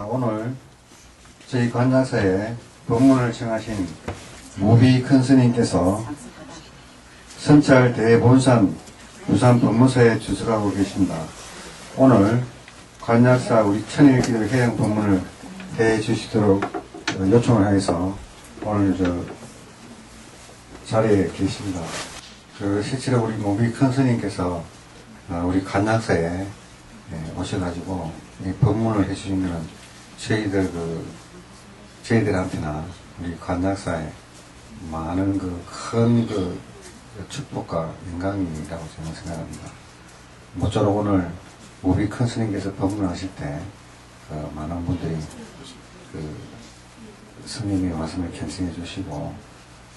아, 오늘 저희 관장사에 법문을 청하신 무비 큰 스님께서 선찰 대본산 부산 법무사에 주석하고 계십니다. 오늘 관약사 우리 천일기도 해양 법문을 해 주시도록 요청을 하여서 오늘 저 자리에 계십니다. 그 실제로 우리 모비 큰 스님께서 어, 우리 관약사에 예, 오셔가지고 이 법문을 해주시면 저희들 그 저희들한테나 우리 관약사에 많은 그큰그 축복과 영광이라고 저는 생각합니다. 모쪼록 오늘 우리 큰 스님께서 법문하실 때 그 많은 분들이 그 스님의 말씀을 견성해 주시고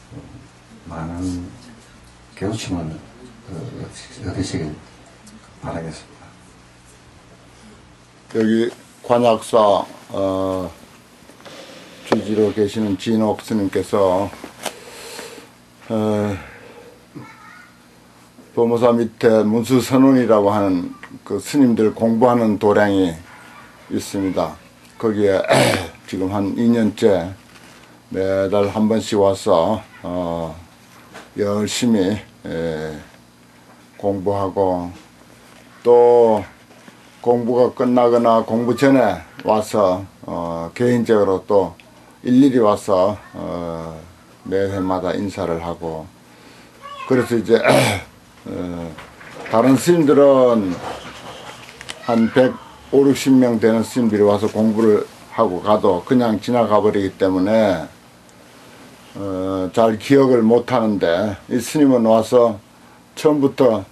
그 많은 깨우침을 그 얻으시길 바라겠습니다. 여기 관약사 어, 주지로 계시는 진옥 스님께서 어, 법무사 밑에 문수선원이라고 하는 그 스님들 공부하는 도량이 있습니다. 거기에 지금 한 2년째 매달 한 번씩 와서 어, 열심히 에, 공부하고 또 공부가 끝나거나 공부 전에 와서 어, 개인적으로 또 일일이 와서 어, 매회마다 인사를 하고. 그래서 이제 어, 다른 스님들은 한 100, 5, 60명 되는 스님들이 와서 공부를 하고 가도 그냥 지나가 버리기 때문에 어, 잘 기억을 못 하는데 이 스님은 와서 처음부터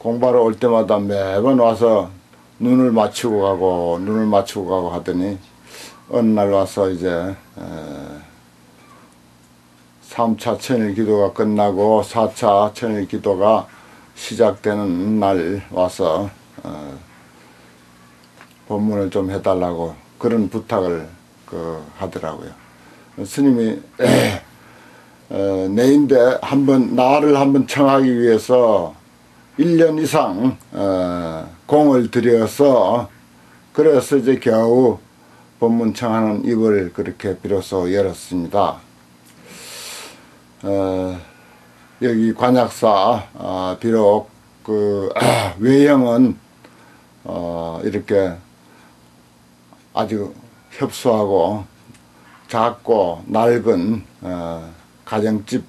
공부하러 올 때마다 매번 와서 눈을 맞추고 가고 눈을 맞추고 가고 하더니 어느 날 와서 이제 에, 3차 천일 기도가 끝나고 4차 천일 기도가 시작되는 날 와서 어, 법문을 좀 해달라고 그런 부탁을 그 하더라고요. 스님이 에, 어, 내인데 한번 나를 한번 청하기 위해서 1년 이상 어, 공을 들여서 그래서 이제 겨우 법문 청 하는 입을 그렇게 비로소 열었습니다. 어, 여기 관약사 어, 비록 그 아, 외형은 어, 이렇게 아주 협소하고 작고 낡은 어, 가정집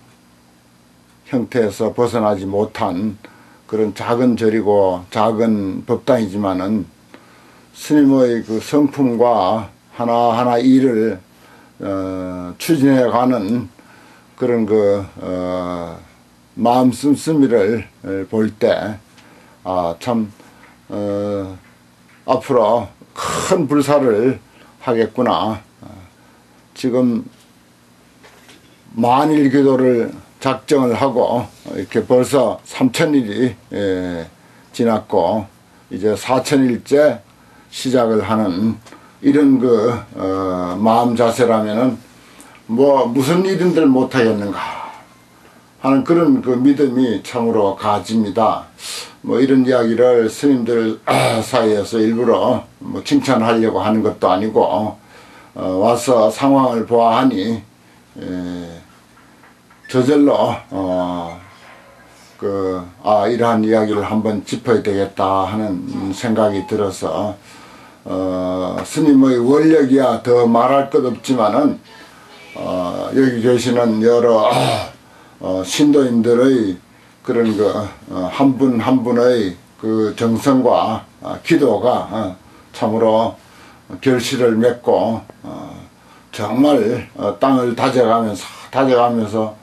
형태에서 벗어나지 못한 그런 작은 절이고 작은 법당이지만은 스님의 그 성품과 하나하나 일을 어, 추진해 가는 그런 그 어, 마음 씀씀이를 볼때아참 어, 앞으로 큰 불사를 하겠구나. 지금 만일 기도를 작정을 하고 이렇게 벌써 3천일이 예, 지났고 이제 4천일째 시작을 하는 이런 그 어, 마음 자세라면은 뭐 무슨 일인들 못하겠는가 하는 그런 그 믿음이 참으로 가집니다. 뭐 이런 이야기를 스님들 사이에서 일부러 뭐 칭찬하려고 하는 것도 아니고 어, 와서 상황을 보아하니 에, 저절로 어, 그, 아, 이러한 이야기를 한번 짚어야 되겠다 하는 생각이 들어서, 어, 스님의 원력이야 더 말할 것 없지만은, 어, 여기 계시는 여러, 어, 신도인들의 그런 그, 어, 한분한 분의 그 정성과 어, 기도가 어, 참으로 결실을 맺고, 어, 정말 어, 땅을 다져가면서, 다져가면서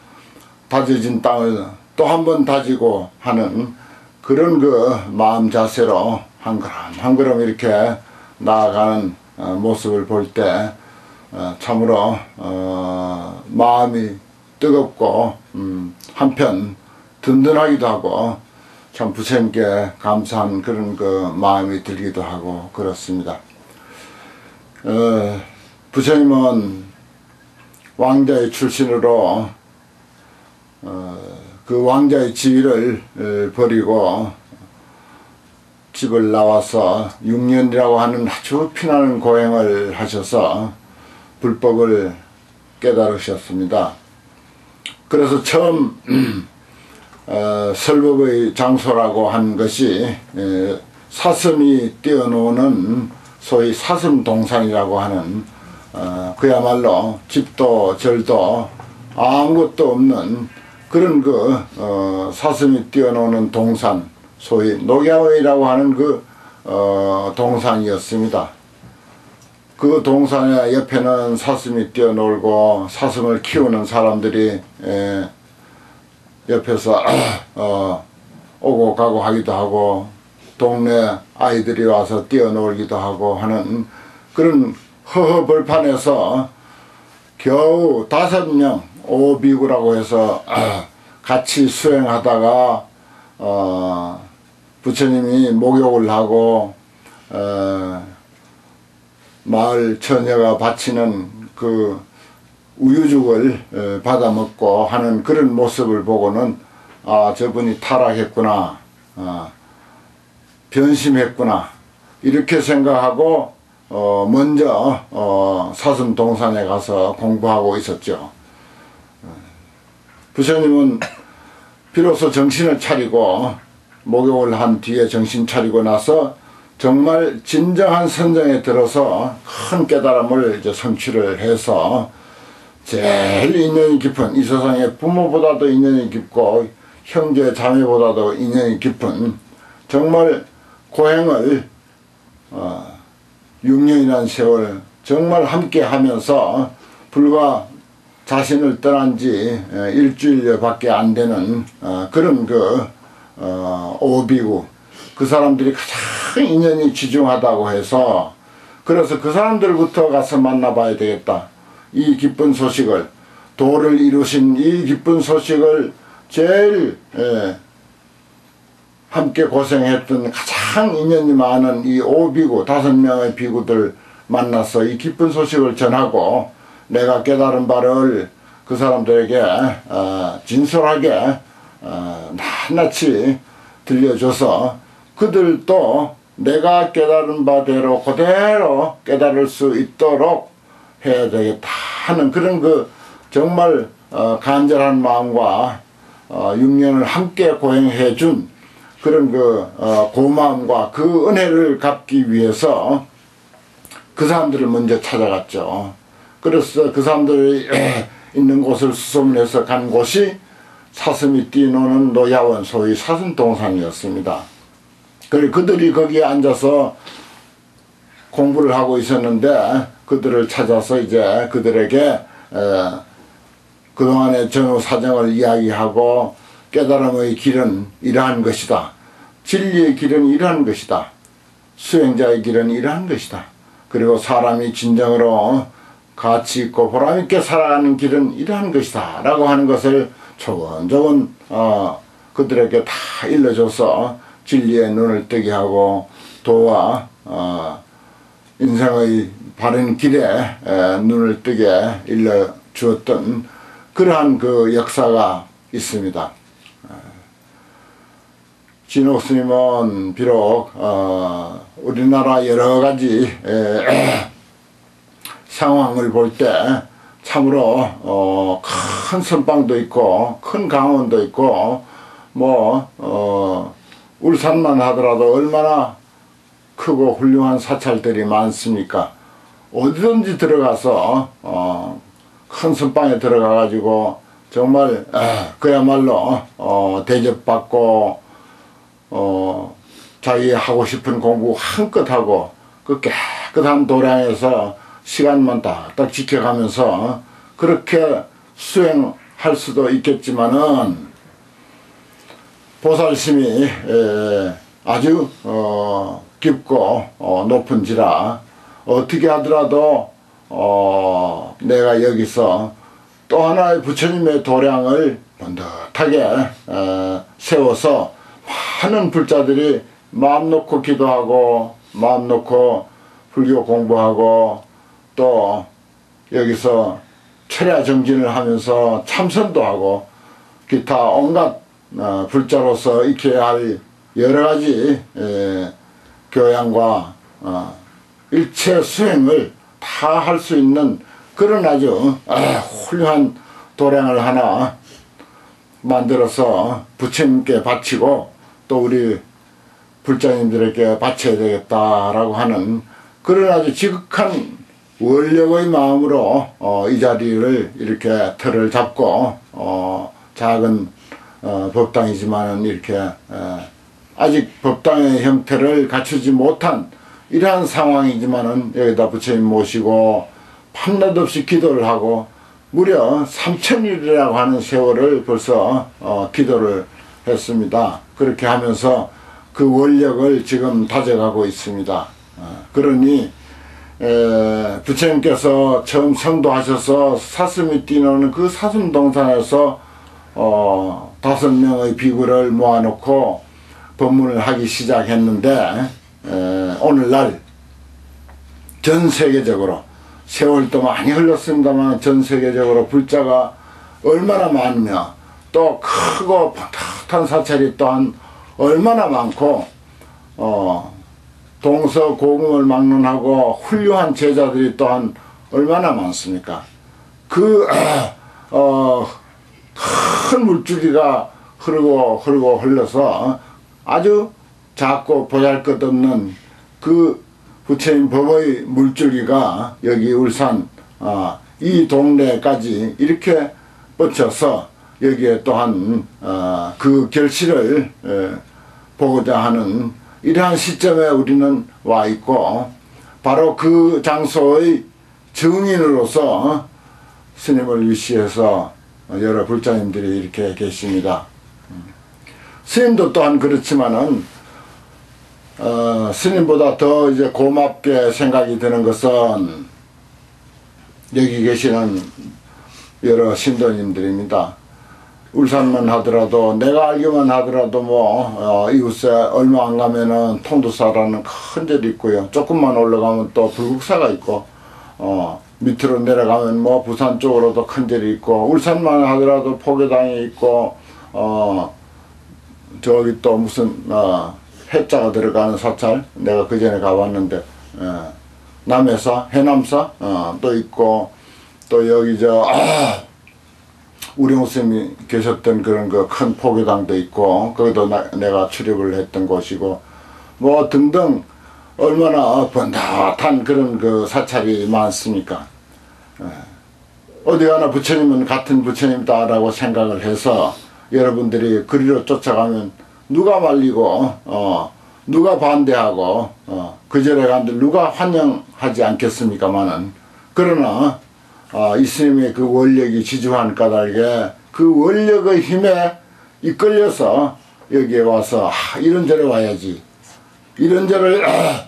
다져진 땅을 또 한 번 다지고 하는 그런 그 마음 자세로 한 걸음 한 걸음 이렇게 나아가는 어, 모습을 볼때 어, 참으로 어, 마음이 뜨겁고 음, 한편 든든하기도 하고 참 부처님께 감사한 그런 그 마음이 들기도 하고 그렇습니다. 어, 부처님은 왕자의 출신으로 어, 그 왕자의 지위를 버리고 집을 나와서 6년이라고 하는 아주 피나는 고행을 하셔서 불법을 깨달으셨습니다. 그래서 처음 어, 설법의 장소라고 한 것이 에, 사슴이 뛰어노는 소위 사슴 동산이라고 하는 어, 그야말로 집도 절도 아무것도 없는 그런 그 어, 사슴이 뛰어노는 동산 소위 녹야원이라고 하는 그 어, 동산이었습니다. 그 동산의 옆에는 사슴이 뛰어놀고 사슴을 키우는 사람들이 에, 옆에서 어, 오고 가고 하기도 하고 동네 아이들이 와서 뛰어놀기도 하고 하는 그런 허허벌판에서 겨우 다섯 명 오비구라고 해서 같이 수행하다가 어, 부처님이 목욕을 하고 어, 마을 처녀가 바치는 그 우유죽을 어, 받아 먹고 하는 그런 모습을 보고는 아 저분이 타락했구나 아, 변심했구나 이렇게 생각하고 어, 먼저 어, 사슴 동산에 가서 공부하고 있었죠. 부처님은 비로소 정신을 차리고 목욕을 한 뒤에 정신 차리고 나서 정말 진정한 선정에 들어서 큰 깨달음을 이제 성취를 해서 제일 인연이 깊은 이 세상에 부모보다도 인연이 깊고 형제 자매보다도 인연이 깊은 정말 고행을 어, 6년이라는 세월 정말 함께 하면서 불과 자신을 떠난 지 일주일밖에 안 되는 어, 그런 그 어, 오비구 그 사람들이 가장 인연이 지중하다고 해서 그래서 그 사람들부터 가서 만나봐야 되겠다. 이 기쁜 소식을 도를 이루신 이 기쁜 소식을 제일 예, 함께 고생했던 가장 인연이 많은 이 오비구 다섯 명의 비구들 만나서 이 기쁜 소식을 전하고 내가 깨달은 바를 그 사람들에게 어, 진솔하게 어, 낱낱이 들려줘서 그들도 내가 깨달은 바대로 그대로 깨달을 수 있도록 해야 되겠다 하는 그런 그 정말 어, 간절한 마음과 어, 6년을 함께 고행해 준 그런 그 어, 고마움과 그 은혜를 갚기 위해서 그 사람들을 먼저 찾아갔죠. 그래서 그 사람들이 있는 곳을 수소문해서 간 곳이 사슴이 뛰노는 노야원 소위 사슴동산이었습니다. 그리고 그들이 거기에 앉아서 공부를 하고 있었는데 그들을 찾아서 이제 그들에게 에, 그동안의 전후 사정을 이야기하고 깨달음의 길은 이러한 것이다. 진리의 길은 이러한 것이다. 수행자의 길은 이러한 것이다. 그리고 사람이 진정으로 가치 있고 보람 있게 살아가는 길은 이러한 것이다. 라고 하는 것을 조곤조곤 어, 그들에게 다 일러줘서 진리의 눈을 뜨게 하고 도와 어, 인생의 바른 길에 에, 눈을 뜨게 일러 주었던 그러한 그 역사가 있습니다. 진옥 스님은 비록 어, 우리나라 여러 가지 에, 상황을 볼 때 참으로 어, 큰 선방도 있고 큰 강원도 있고 뭐 어, 울산만 하더라도 얼마나 크고 훌륭한 사찰들이 많습니까? 어디든지 들어가서 어, 큰 선방에 들어가 가지고 정말 에, 그야말로 어, 대접받고 어, 자기 하고 싶은 공부 한껏 하고 그 깨끗한 도량에서 시간만 딱딱 지켜가면서 그렇게 수행할 수도 있겠지만은 보살심이 에, 아주 어, 깊고 어, 높은지라 어떻게 하더라도 어, 내가 여기서 또 하나의 부처님의 도량을 번듯하게 에, 세워서 많은 불자들이 마음 놓고 기도하고 마음 놓고 불교 공부하고 또 여기서 철야 정진을 하면서 참선도 하고 기타 온갖 어, 불자로서 익혀야 할 여러 가지 에, 교양과 어, 일체 수행을 다 할 수 있는 그런 아주 아, 훌륭한 도량을 하나 만들어서 부처님께 바치고 또 우리 불자님들에게 바쳐야 되겠다라고 하는 그런 아주 지극한 원력의 마음으로 어, 이 자리를 이렇게 틀을 잡고 어, 작은 어, 법당이지만은 이렇게 에, 아직 법당의 형태를 갖추지 못한 이러한 상황이지만은 여기다 부처님 모시고 밤낮 없이 기도를 하고 무려 3천일이라고 하는 세월을 벌써 어, 기도를 했습니다. 그렇게 하면서 그 원력을 지금 다져가고 있습니다. 어, 그러니 에, 부처님께서 처음 성도하셔서 사슴이 뛰노는 그 사슴동산에서 어, 다섯 명의 비구를 모아놓고 법문을 하기 시작했는데 에, 오늘날 전 세계적으로 세월도 많이 흘렀습니다만 전 세계적으로 불자가 얼마나 많으며 또 크고 탁탁한 사찰이 또한 얼마나 많고 어, 동서 고금을 막론하고 훌륭한 제자들이 또한 얼마나 많습니까? 그, 어, 큰 물줄기가 흐르고 흐르고 흘러서 아주 작고 보잘 것 없는 그 부처님 법의 물줄기가 여기 울산 어, 이 동네까지 이렇게 뻗쳐서 여기에 또한 어, 그 결실을 에, 보고자 하는 이러한 시점에 우리는 와 있고 바로 그 장소의 증인으로서 스님을 위시해서 여러 불자님들이 이렇게 계십니다. 스님도 또한 그렇지만은 어, 스님보다 더 이제 고맙게 생각이 드는 것은 여기 계시는 여러 신도님들입니다. 울산만 하더라도 내가 알기만 하더라도 뭐 어, 이웃에 얼마 안 가면은 통도사라는 큰 절이 있고요. 조금만 올라가면 또 불국사가 있고 어, 밑으로 내려가면 뭐 부산 쪽으로도 큰 절이 있고 울산만 하더라도 포교당이 있고 어 저기 또 무슨 어, 해자가 들어가는 사찰 내가 그 전에 가봤는데 어, 남해사 해남사 어, 또 있고 또 여기 저 아, 우리 목사님이 계셨던 그런 그 큰 포교당도 있고 거기도 나, 내가 출입을 했던 곳이고 뭐 등등 얼마나 번듯한 그런 그 사찰이 많습니까 예. 어디 가나 부처님은 같은 부처님다라고 생각을 해서 여러분들이 그리로 쫓아가면 누가 말리고 어 누가 반대하고 어 그 절에 간들 누가 환영하지 않겠습니까마는 그러나 아, 이 스님의 그 원력이 지주한 까닭에 그 원력의 힘에 이끌려서 여기에 와서 아, 이런 절에 와야지 이런 절을 아,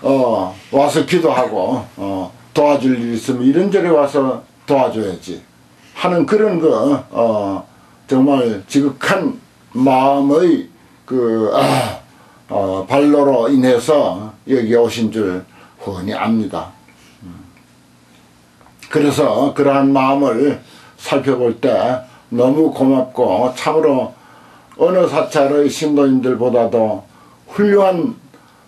어, 와서 기도하고 어, 도와줄 일 있으면 이런 절에 와서 도와줘야지 하는 그런 그 어, 정말 지극한 마음의 그 아, 어, 발로로 인해서 여기 오신 줄 훤히 압니다. 그래서 그러한 마음을 살펴볼 때 너무 고맙고 참으로 어느 사찰의 신도님들보다도 훌륭한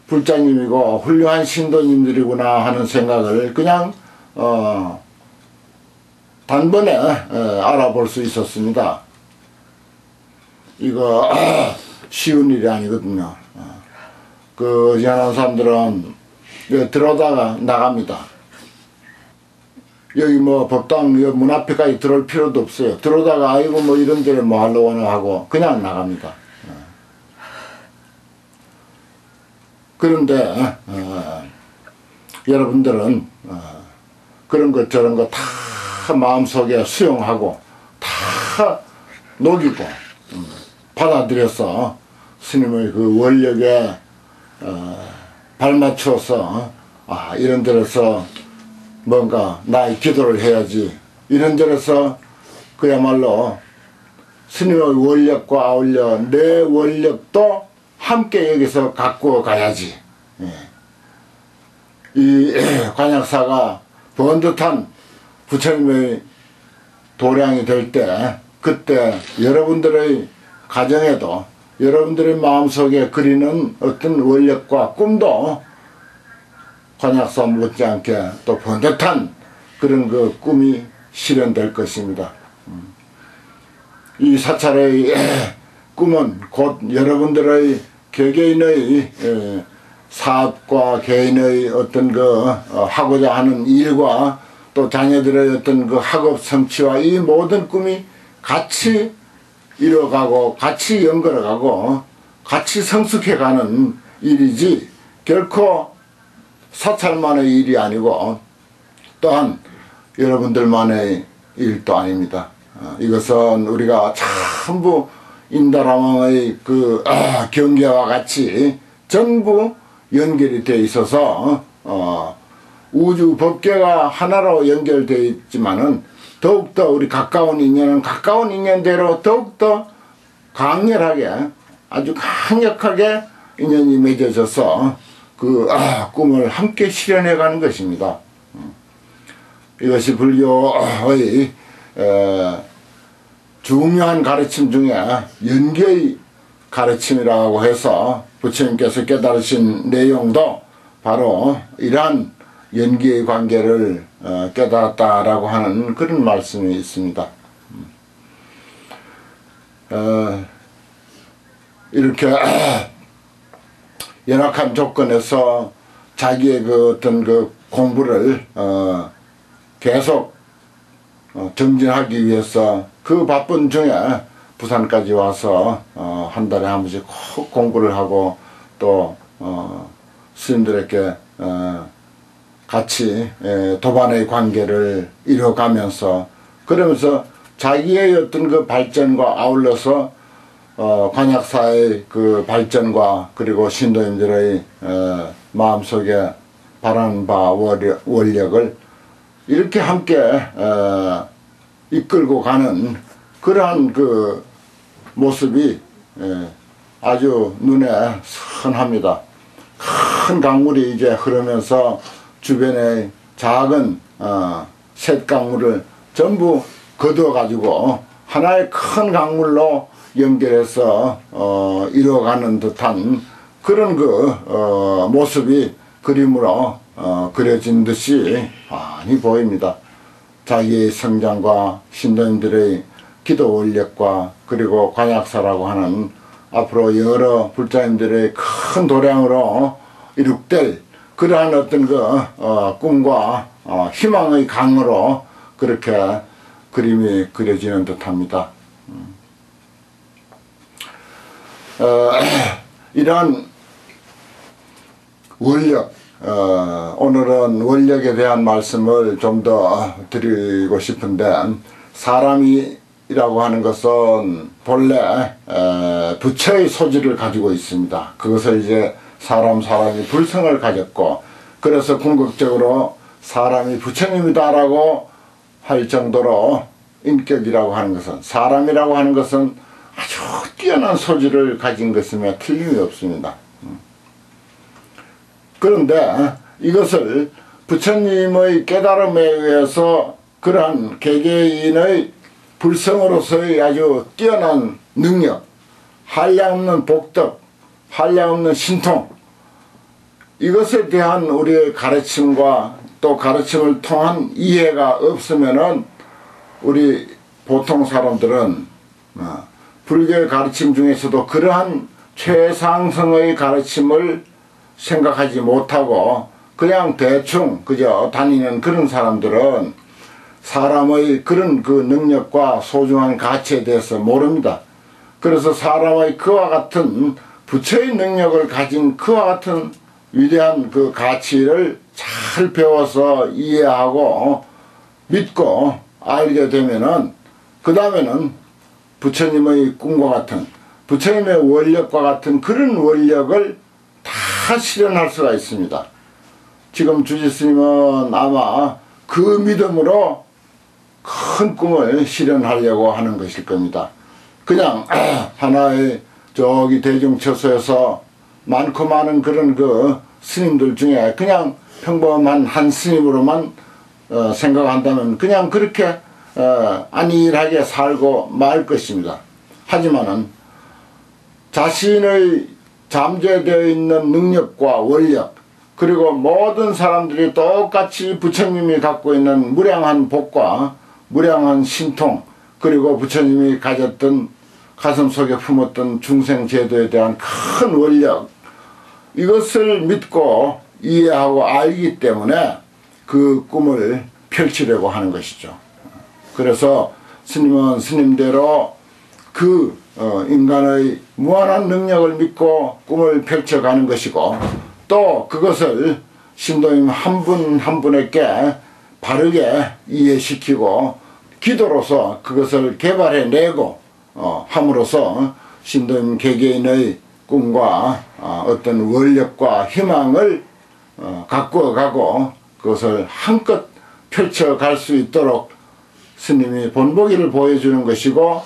불자님이고 훌륭한 신도님들이구나 하는 생각을 그냥 어 단번에 어, 알아볼 수 있었습니다. 이거 쉬운 일이 아니거든요. 어. 그 어지간한 사람들은 들어오다가 나갑니다. 여기 뭐 법당 문 앞에까지 들어올 필요도 없어요. 들어오다가 아이고 뭐 이런 데를 뭐 하려고 하고 그냥 나갑니다. 어. 그런데 어, 여러분들은 어, 그런 것 저런 거 다 마음속에 수용하고 다 녹이고 음, 받아들여서 스님의 그 원력에 어, 발맞춰서 아 이런 데서 뭔가 나의 기도를 해야지 이런 데서 그야말로 스님의 원력과 아울러 내 원력도 함께 여기서 갖고 가야지 예. 이 관약사가 번듯한 부처님의 도량이 될 때 그때 여러분들의 가정에도 여러분들의 마음속에 그리는 어떤 원력과 꿈도 관약사 못지않게 또 번듯한 그런 그 꿈이 실현될 것입니다. 음. 이 사찰의 꿈은 곧 여러분들의 개개인의 사업과 개인의 어떤 그 어, 하고자 하는 일과 또 자녀들의 어떤 그 학업 성취와 이 모든 꿈이 같이 이뤄가고 같이 연결해가고 같이 성숙해가는 일이지 결코 사찰만의 일이 아니고 또한 여러분들만의 일도 아닙니다. 어, 이것은 우리가 전부 인다라왕의 그 아, 경계와 같이 전부 연결이 돼 있어서 어, 우주 법계가 하나로 연결되어 있지만은 더욱더 우리 가까운 인연은 가까운 인연대로 더욱더 강렬하게 아주 강력하게 인연이 맺어져서 그 아, 꿈을 함께 실현해 가는 것입니다. 음. 이것이 불교의 에, 중요한 가르침 중에 연계의 가르침이라고 해서 부처님께서 깨달으신 내용도 바로 이러한 연기의 관계를 어, 깨달았다라고 하는 그런 말씀이 있습니다. 음. 어, 이렇게 열악한 조건에서 자기의 그 어떤 그 공부를 어, 계속 어, 정진하기 위해서 그 바쁜 중에 부산까지 와서 어, 한 달에 한 번씩 꼭 공부를 하고 또 어, 스님들에게 어, 같이 에, 도반의 관계를 이뤄가면서 그러면서 자기의 어떤 그 발전과 아울러서 어, 관약사의 그 발전과 그리고 신도님들의 어, 마음속에 바라는 바 원력, 원력을 이렇게 함께 어, 이끌고 가는 그러한 그 모습이 예, 아주 눈에 선합니다. 큰 강물이 이제 흐르면서 주변에 작은 어, 셋 강물을 전부 거두어 가지고 하나의 큰 강물로 연결해서 어, 이루어가는 듯한 그런 그 어, 모습이 그림으로 어, 그려진 듯이 많이 보입니다. 자기의 성장과 신도님들의 기도 원력과 그리고 관약사라고 하는 앞으로 여러 불자님들의 큰 도량으로 이룩될 그러한 어떤 그 어, 꿈과 어, 희망의 강으로 그렇게 그림이 그려지는 듯합니다. 음. 어, 이러한 원력, 어, 오늘은 원력에 대한 말씀을 좀 더 드리고 싶은데 사람이라고 하는 것은 본래 에, 부처의 소질을 가지고 있습니다. 그것을 이제 사람 사람이 불성을 가졌고 그래서 궁극적으로 사람이 부처님이다라고 할 정도로 인격이라고 하는 것은 사람이라고 하는 것은 아주 뛰어난 소질을 가진 것이며 틀림이 없습니다. 음. 그런데 이것을 부처님의 깨달음에 의해서 그러한 개개인의 불성으로서의 아주 뛰어난 능력, 한량없는 복덕, 한량없는 신통, 이것에 대한 우리의 가르침과 또 가르침을 통한 이해가 없으면은 우리 보통 사람들은 어, 불교의 가르침 중에서도 그러한 최상성의 가르침을 생각하지 못하고 그냥 대충 그저 다니는 그런 사람들은 사람의 그런 그 능력과 소중한 가치에 대해서 모릅니다. 그래서 사람의 그와 같은 부처의 능력을 가진 그와 같은 위대한 그 가치를 잘 배워서 이해하고 믿고 알게 되면은 그 다음에는 부처님의 꿈과 같은 부처님의 원력과 같은 그런 원력을 다 실현할 수가 있습니다. 지금 주지스님은 아마 그 믿음으로 큰 꿈을 실현하려고 하는 것일 겁니다. 그냥 하나의 저기 대중처소에서 많고 많은 그런 그 스님들 중에 그냥 평범한 한 스님으로만 어, 생각한다면 그냥 그렇게 어, 안일하게 살고 말 것입니다. 하지만은 자신의 잠재되어 있는 능력과 원력 그리고 모든 사람들이 똑같이 부처님이 갖고 있는 무량한 복과 무량한 신통 그리고 부처님이 가졌던 가슴 속에 품었던 중생 제도에 대한 큰 원력 이것을 믿고 이해하고 알기 때문에 그 꿈을 펼치려고 하는 것이죠. 그래서 스님은 스님대로 그 어, 인간의 무한한 능력을 믿고 꿈을 펼쳐가는 것이고 또 그것을 신도님 한 분한 분에게 바르게 이해시키고 기도로서 그것을 개발해내고 어, 함으로써 신도님 개개인의 꿈과 어, 어떤 원력과 희망을 어, 가꾸어 가고 그것을 한껏 펼쳐갈 수 있도록 스님이 본보기를 보여주는 것이고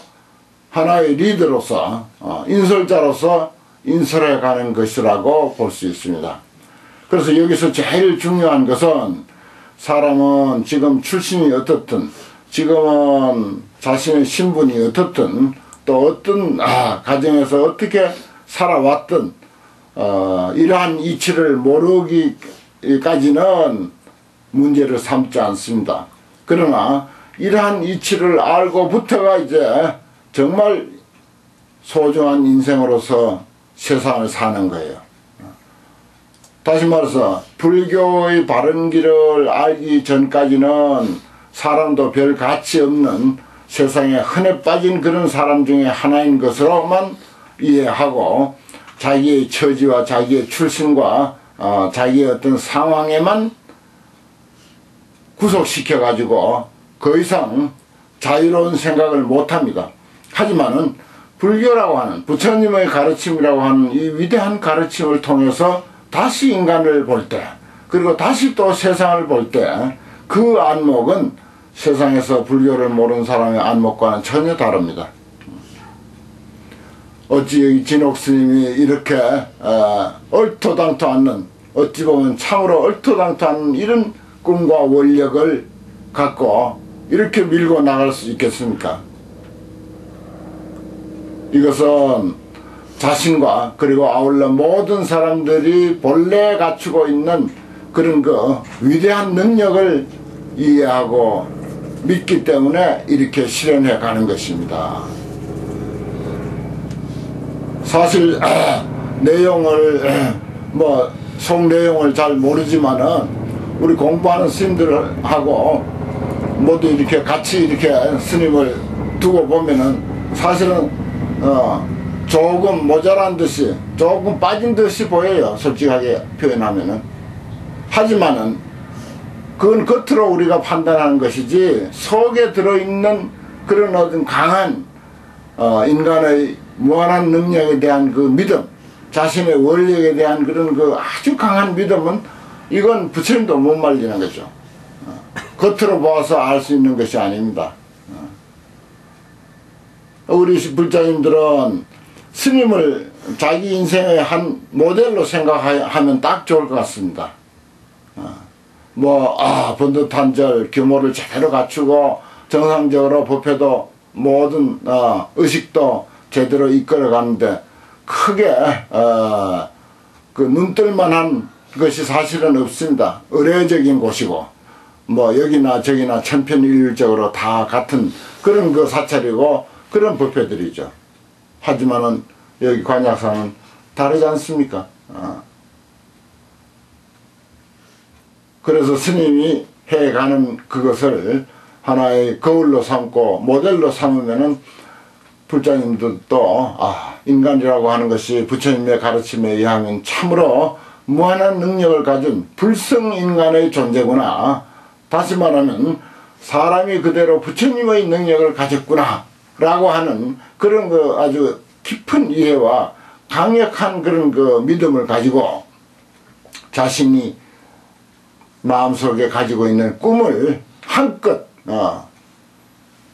하나의 리더로서 어, 인솔자로서 인솔해 가는 것이라고 볼 수 있습니다. 그래서 여기서 제일 중요한 것은 사람은 지금 출신이 어떻든 지금은 자신의 신분이 어떻든 또 어떤 아, 가정에서 어떻게 살아왔든 어, 이러한 이치를 모르기까지는 문제를 삼지 않습니다. 그러나 이러한 이치를 알고부터가 이제 정말 소중한 인생으로서 세상을 사는 거예요. 다시 말해서 불교의 바른 길을 알기 전까지는 사람도 별 가치 없는 세상에 흔해 빠진 그런 사람 중에 하나인 것으로만 이해하고 자기의 처지와 자기의 출신과 어, 자기의 어떤 상황에만 구속시켜 가지고 그 이상 자유로운 생각을 못합니다. 하지만은 불교라고 하는 부처님의 가르침이라고 하는 이 위대한 가르침을 통해서 다시 인간을 볼 때 그리고 다시 또 세상을 볼 때 그 안목은 세상에서 불교를 모르는 사람의 안목과는 전혀 다릅니다. 어찌 진옥 스님이 이렇게 어, 얼토당토 않는 어찌 보면 참으로 얼토당토 않는 이런 꿈과 원력을 갖고 이렇게 밀고 나갈 수 있겠습니까? 이것은 자신과 그리고 아울러 모든 사람들이 본래 갖추고 있는 그런 그 위대한 능력을 이해하고 믿기 때문에 이렇게 실현해 가는 것입니다. 사실 아, 내용을 뭐 속 내용을 잘 모르지만은 우리 공부하는 스님들하고 모두 이렇게 같이 이렇게 스님을 두고 보면은 사실은 어 조금 모자란 듯이 조금 빠진 듯이 보여요 솔직하게 표현하면은. 하지만은 그건 겉으로 우리가 판단하는 것이지 속에 들어있는 그런 어떤 강한 어 인간의 무한한 능력에 대한 그 믿음 자신의 원력에 대한 그런 그 아주 강한 믿음은 이건 부처님도 못 말리는 거죠. 어, 겉으로 보아서 알 수 있는 것이 아닙니다 어. 우리 불자님들은 스님을 자기 인생의 한 모델로 생각하면 딱 좋을 것 같습니다. 어, 뭐, 아, 번듯한절 규모를 제대로 갖추고 정상적으로 법회도 모든, 어, 의식도 제대로 이끌어 가는데 크게, 어, 그 눈뜰만한 것이 사실은 없습니다. 의례적인 곳이고, 뭐, 여기나 저기나 천편일률적으로 다 같은 그런 그 사찰이고, 그런 법회들이죠. 하지만은 여기 관약사는 다르지 않습니까? 어. 그래서 스님이 해가는 그것을 하나의 거울로 삼고 모델로 삼으면은 불자님들도 아 인간이라고 하는 것이 부처님의 가르침에 의하면 참으로 무한한 능력을 가진 불성인간의 존재구나 다시 말하면 사람이 그대로 부처님의 능력을 가졌구나 라고 하는 그런 그 아주 깊은 이해와 강력한 그런 그 믿음을 가지고 자신이 마음속에 가지고 있는 꿈을 한껏 어,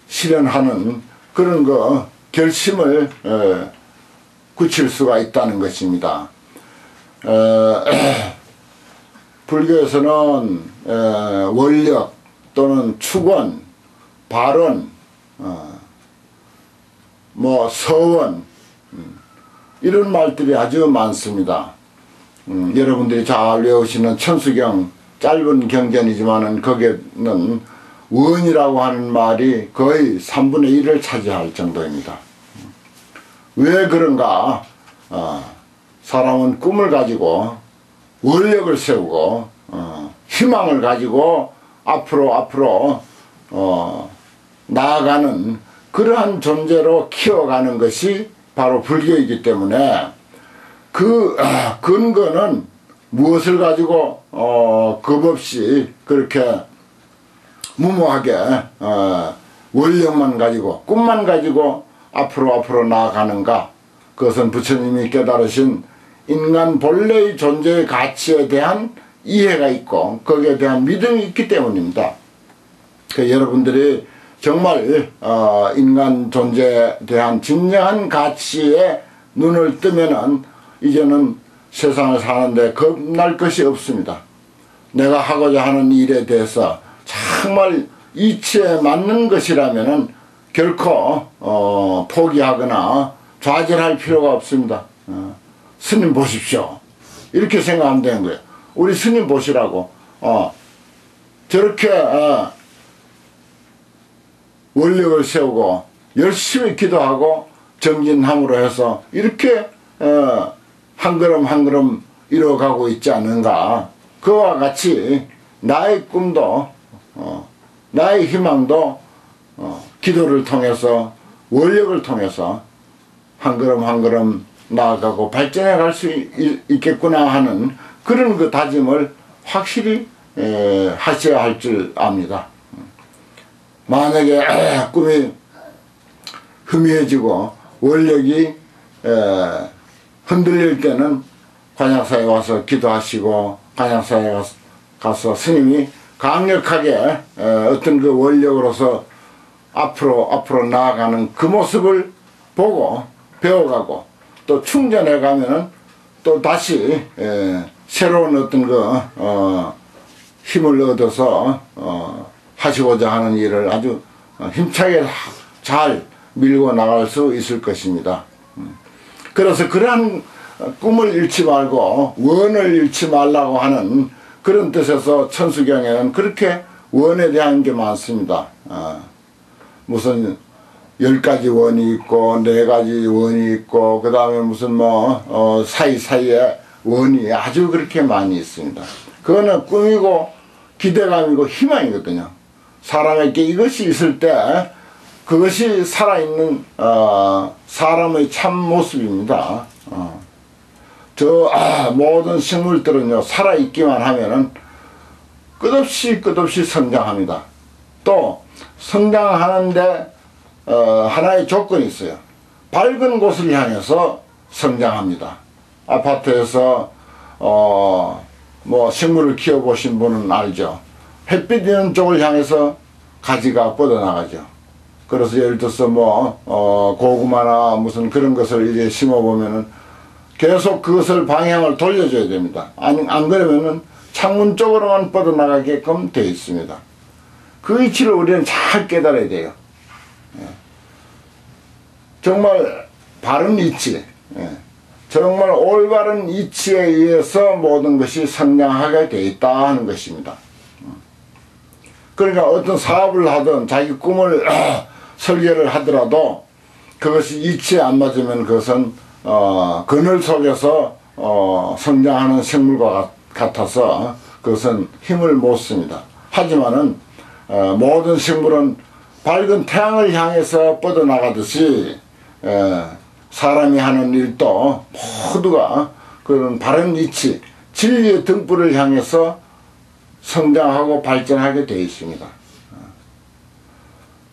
실현하는 그런 그 결심을 어, 굳힐 수가 있다는 것입니다. 어, 불교에서는 어, 원력 또는 축원, 발언, 어, 뭐 서원 음, 이런 말들이 아주 많습니다. 음, 여러분들이 잘 외우시는 천수경 짧은 경전이지만은 거기에는 원이라고 하는 말이 거의 3분의 1을 차지할 정도입니다. 왜 그런가? 어, 사람은 꿈을 가지고 원력을 세우고 어, 희망을 가지고 앞으로 앞으로 어, 나아가는 그러한 존재로 키워가는 것이 바로 불교이기 때문에 그 아, 근거는 무엇을 가지고 어, 겁없이 그렇게 무모하게 어, 원력만 가지고 꿈만 가지고 앞으로 앞으로 나아가는가? 그것은 부처님이 깨달으신 인간 본래의 존재의 가치에 대한 이해가 있고 거기에 대한 믿음이 있기 때문입니다. 그 여러분들이 정말 어, 인간 존재에 대한 진정한 가치에 눈을 뜨면은 이제는 세상을 사는데 겁날 것이 없습니다. 내가 하고자 하는 일에 대해서 정말 이치에 맞는 것이라면은 결코 어, 포기하거나 좌절할 필요가 없습니다. 어, 스님 보십시오. 이렇게 생각하면 되는 거예요. 우리 스님 보시라고. 어, 저렇게 어, 원력을 세우고 열심히 기도하고 정진함으로 해서 이렇게 어, 한 걸음 한 걸음 이뤄가고 있지 않은가. 그와 같이 나의 꿈도 어, 나의 희망도 어, 기도를 통해서 원력을 통해서 한 걸음 한 걸음 나아가고 발전해 갈 수 있겠구나 하는 그런 그 다짐을 확실히 에, 하셔야 할 줄 압니다. 만약에 에, 꿈이 희미해지고 원력이 에, 흔들릴 때는 관약사에 와서 기도하시고 관약사에 가서, 스님이 강력하게 에, 어떤 그 원력으로서 앞으로 앞으로 나아가는 그 모습을 보고 배워가고 또 충전해 가면은 또 다시 에, 새로운 어떤 그 어, 힘을 얻어서 어, 하시고자 하는 일을 아주 힘차게 잘 밀고 나갈 수 있을 것입니다. 음. 그래서 그러한 꿈을 잃지 말고 원을 잃지 말라고 하는 그런 뜻에서 천수경에는 그렇게 원에 대한 게 많습니다. 어, 무슨 열 가지 원이 있고 네 가지 원이 있고 그 다음에 무슨 뭐 어, 사이사이에 원이 아주 그렇게 많이 있습니다. 그거는 꿈이고 기대감이고 희망이거든요. 사람에게 이것이 있을 때 그것이 살아있는 어, 사람의 참 모습입니다. 어. 저 아, 모든 식물들은요 살아있기만 하면은 끝없이 끝없이 성장합니다. 또 성장하는데 어, 하나의 조건이 있어요. 밝은 곳을 향해서 성장합니다. 아파트에서 어, 뭐 식물을 키워보신 분은 알죠. 햇빛 있는 쪽을 향해서 가지가 뻗어나가죠. 그래서 예를 들어서 뭐 어, 고구마나 무슨 그런 것을 이제 심어보면은 계속 그것을 방향을 돌려줘야 됩니다. 안, 안 그러면은 창문 쪽으로만 뻗어나가게끔 되어 있습니다. 그 위치를 우리는 잘 깨달아야 돼요. 예. 정말 바른 이치, 예. 정말 올바른 이치에 의해서 모든 것이 성장하게 되어 있다 하는 것입니다. 그러니까 어떤 사업을 하든 자기 꿈을 설계를 하더라도 그것이 이치에 안 맞으면 그것은 어, 그늘 속에서 어, 성장하는 생물과 같아서 그것은 힘을 못 씁니다. 하지만은 어, 모든 식물은 밝은 태양을 향해서 뻗어나가듯이 에, 사람이 하는 일도 모두가 그런 바른 이치, 진리의 등불을 향해서 성장하고 발전하게 되어 있습니다.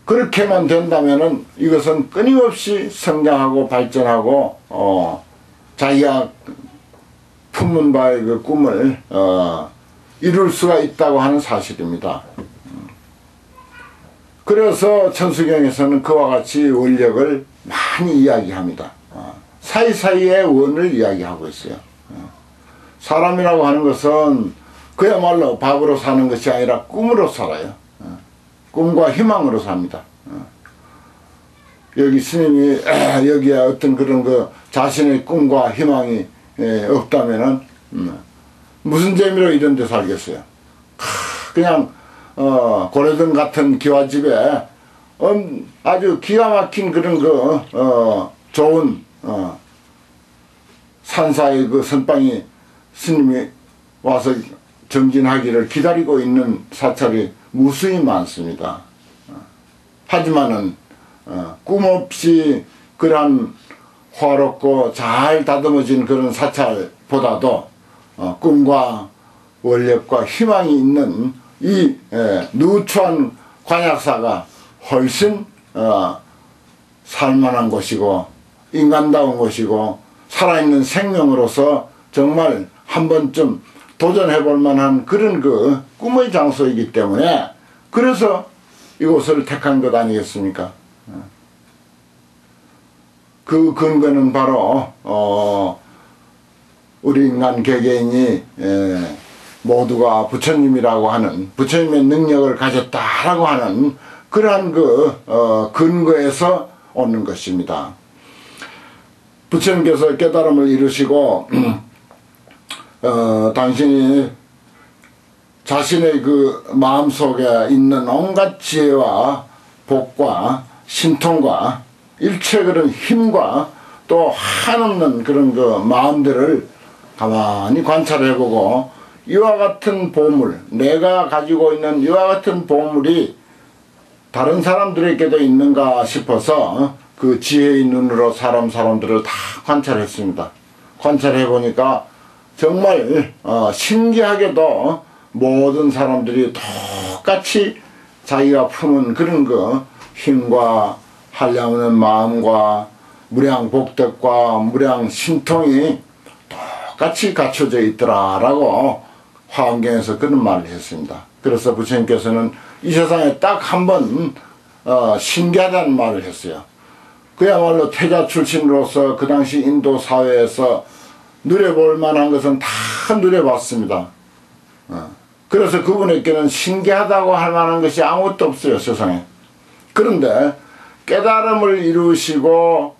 그렇게만 된다면은 이것은 끊임없이 성장하고 발전하고 어 자기가 품은 바의 그 꿈을 어 이룰 수가 있다고 하는 사실입니다. 그래서 천수경에서는 그와 같이 원력을 많이 이야기합니다. 어, 사이사이의 원을 이야기하고 있어요. 어, 사람이라고 하는 것은 그야말로 밥으로 사는 것이 아니라 꿈으로 살아요. 꿈과 희망으로 삽니다. 여기 스님이 에, 여기에 어떤 그런 그 자신의 꿈과 희망이 에, 없다면은 음, 무슨 재미로 이런 데 살겠어요. 크, 그냥 어, 고래등 같은 기와집에 음, 아주 기가 막힌 그런 그 어, 좋은 어, 산사의 그 선방이 스님이 와서 정진하기를 기다리고 있는 사찰이 무수히 많습니다. 어, 하지만은 어, 꿈 없이 그러한 화롭고 잘 다듬어진 그런 사찰보다도 어, 꿈과 원력과 희망이 있는 이 에, 누추한 관약사가 훨씬 어, 살만한 곳이고 인간다운 곳이고 살아있는 생명으로서 정말 한 번쯤 도전해 볼 만한 그런 그 꿈의 장소이기 때문에 그래서 이곳을 택한 것 아니겠습니까? 그 근거는 바로 어 우리 인간 개개인이 에, 모두가 부처님이라고 하는 부처님의 능력을 가졌다라고 하는 그러한 그 어, 근거에서 오는 것입니다. 부처님께서 깨달음을 이루시고 어, 당신이 자신의 그 마음속에 있는 온갖 지혜와 복과 신통과 일체 그런 힘과 또 한없는 그런 그 마음들을 가만히 관찰해보고 이와 같은 보물, 내가 가지고 있는 이와 같은 보물이 다른 사람들에게도 있는가 싶어서 그 지혜의 눈으로 사람 사람들을 다 관찰했습니다. 관찰해 보니까 정말 어, 신기하게도 모든 사람들이 똑같이 자기가 품은 그런 그 힘과 한량없는 마음과 무량 복덕과 무량 신통이 똑같이 갖춰져 있더라라고 화엄경에서 그런 말을 했습니다. 그래서 부처님께서는 이 세상에 딱 한번 어, 신기하다는 말을 했어요. 그야말로 태자 출신으로서 그 당시 인도 사회에서 누려볼 만한 것은 다 누려봤습니다. 어. 그래서 그분에게는 신기하다고 할 만한 것이 아무것도 없어요, 세상에. 그런데 깨달음을 이루시고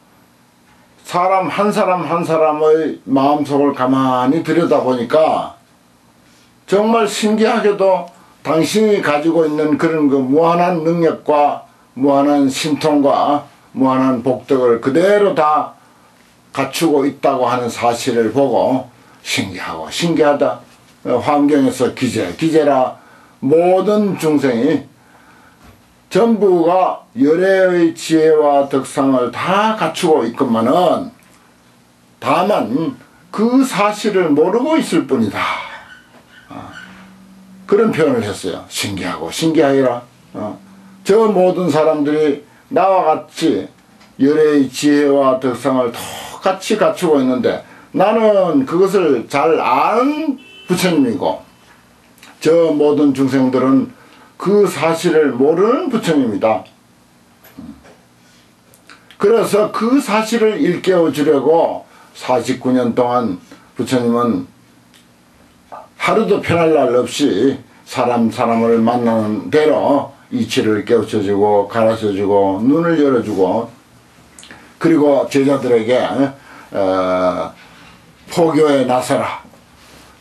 사람 한 사람 한 사람의 마음속을 가만히 들여다보니까 정말 신기하게도 당신이 가지고 있는 그런 그 무한한 능력과 무한한 신통과 무한한 복덕을 그대로 다 갖추고 있다고 하는 사실을 보고 신기하고 신기하다. 환경에서 기재, 기재라 모든 중생이 전부가 열애의 지혜와 덕상을 다 갖추고 있건만은 다만 그 사실을 모르고 있을 뿐이다. 아, 그런 표현을 했어요. 신기하고 신기하기라. 어, 저 모든 사람들이 나와 같이 열애의 지혜와 덕상을 똑같이 갖추고 있는데 나는 그것을 잘 아는 부처님이고 저 모든 중생들은 그 사실을 모르는 부처님이다. 그래서 그 사실을 일깨워 주려고 49년 동안 부처님은 하루도 편할 날 없이 사람 사람을 만나는 대로 이치를 깨우쳐주고 가르쳐주고 눈을 열어주고 그리고 제자들에게 어, 포교에 나서라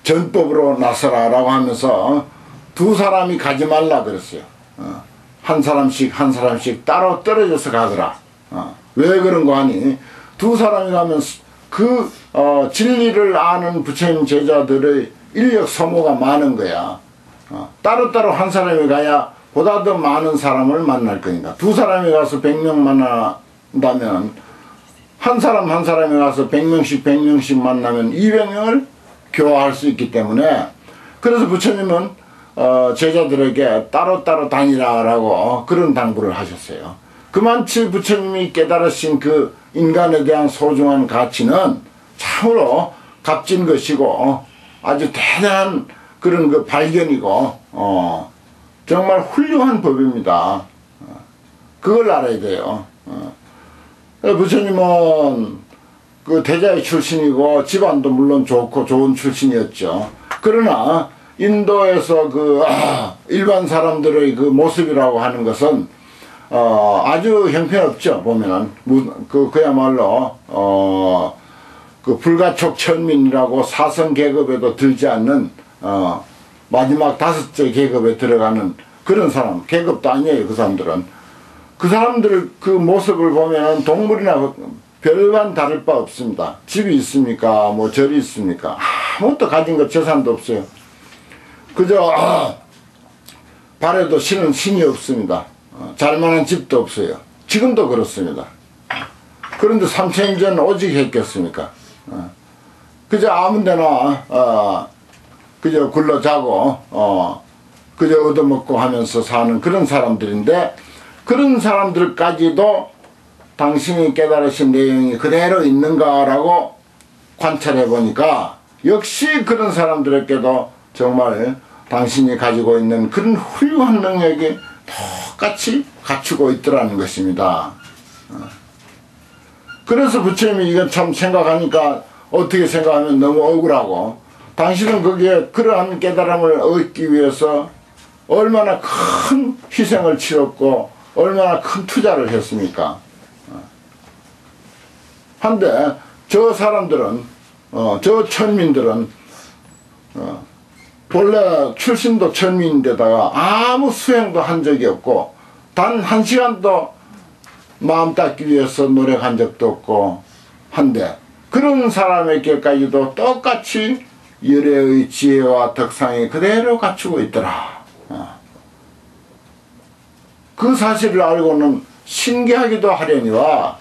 전법으로 나서라 라고 하면서 두 사람이 가지 말라 그랬어요. 어, 한 사람씩 한 사람씩 따로 떨어져서 가더라. 어, 왜 그런 거 하니? 두 사람이 가면 그 어, 진리를 아는 부처님 제자들의 인력 소모가 많은 거야. 어, 따로따로 한 사람이 가야 보다 더 많은 사람을 만날 거니까. 두 사람이 가서 백명 만난다면 한 사람 한 사람이 가서 백 명씩 백 명씩 만나면 이백 명을 교화할 수 있기 때문에 그래서 부처님은 어, 제자들에게 따로따로 다니라라고 그런 당부를 하셨어요. 그만치 부처님이 깨달으신 그 인간에 대한 소중한 가치는 참으로 값진 것이고 아주 대단한 그런 그 발견이고 어, 정말 훌륭한 법입니다. 어, 그걸 알아야 돼요. 어. 부처님은 그 대자의 출신이고 집안도 물론 좋고 좋은 출신이었죠. 그러나 인도에서 그 아, 일반 사람들의 그 모습이라고 하는 것은 어, 아주 형편없죠 보면은 무- 그 그야말로 어, 그 불가촉 천민이라고 사성 계급에도 들지 않는 어, 마지막 다섯째 계급에 들어가는 그런 사람 계급도 아니에요 그 사람들은. 그 사람들 그 모습을 보면은 동물이나 별반 다를 바 없습니다. 집이 있습니까? 뭐 절이 있습니까? 아무것도 가진 것 재산도 없어요. 그저 아, 발에도 신은 신이 없습니다. 어, 잘만한 집도 없어요. 지금도 그렇습니다. 그런데 삼천 전 오직 했겠습니까? 어. 그저 아무 데나 어, 그저 굴러 자고 어 그저 얻어먹고 하면서 사는 그런 사람들인데 그런 사람들까지도 당신이 깨달으신 내용이 그대로 있는가라고 관찰해 보니까 역시 그런 사람들에게도 정말 당신이 가지고 있는 그런 훌륭한 능력이 똑같이 갖추고 있더라는 것입니다. 어. 그래서 부처님이 이건 참 생각하니까 어떻게 생각하면 너무 억울하고 당신은 거기에 그러한 깨달음을 얻기 위해서 얼마나 큰 희생을 치렀고 얼마나 큰 투자를 했습니까? 어. 한데 저 사람들은 어, 저 천민들은 어, 본래 출신도 천민인데다가 아무 수행도 한 적이 없고 단 한 시간도 마음 닦기 위해서 노력한 적도 없고 한데 그런 사람에게까지도 똑같이 열애의 지혜와 덕상이 그대로 갖추고 있더라. 어. 그 사실을 알고는 신기하기도 하려니와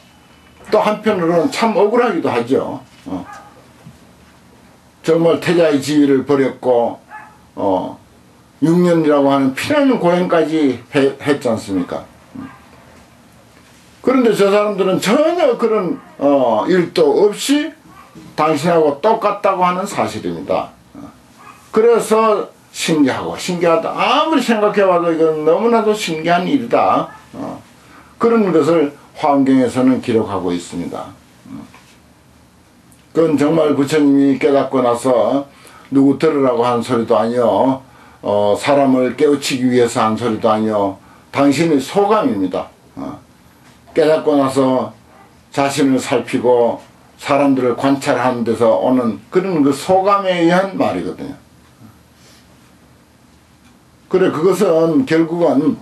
또 한편으로는 참 억울하기도 하죠. 어. 정말 태자의 지위를 버렸고 어, 6년이라고 하는 피나는 고행까지 해- 했지 않습니까? 그런데 저 사람들은 전혀 그런 어, 일도 없이 당신하고 똑같다고 하는 사실입니다. 어. 그래서 신기하고 신기하다. 아무리 생각해봐도 이건 너무나도 신기한 일이다. 어. 그런 것을 환경에서는 기록하고 있습니다. 어. 그건 정말 부처님이 깨닫고 나서 누구 들으라고 한 소리도 아니요. 어, 사람을 깨우치기 위해서 한 소리도 아니요. 당신의 소감입니다. 어. 깨닫고 나서 자신을 살피고 사람들을 관찰하는 데서 오는 그런 그 소감에 의한 말이거든요. 그래 그것은 결국은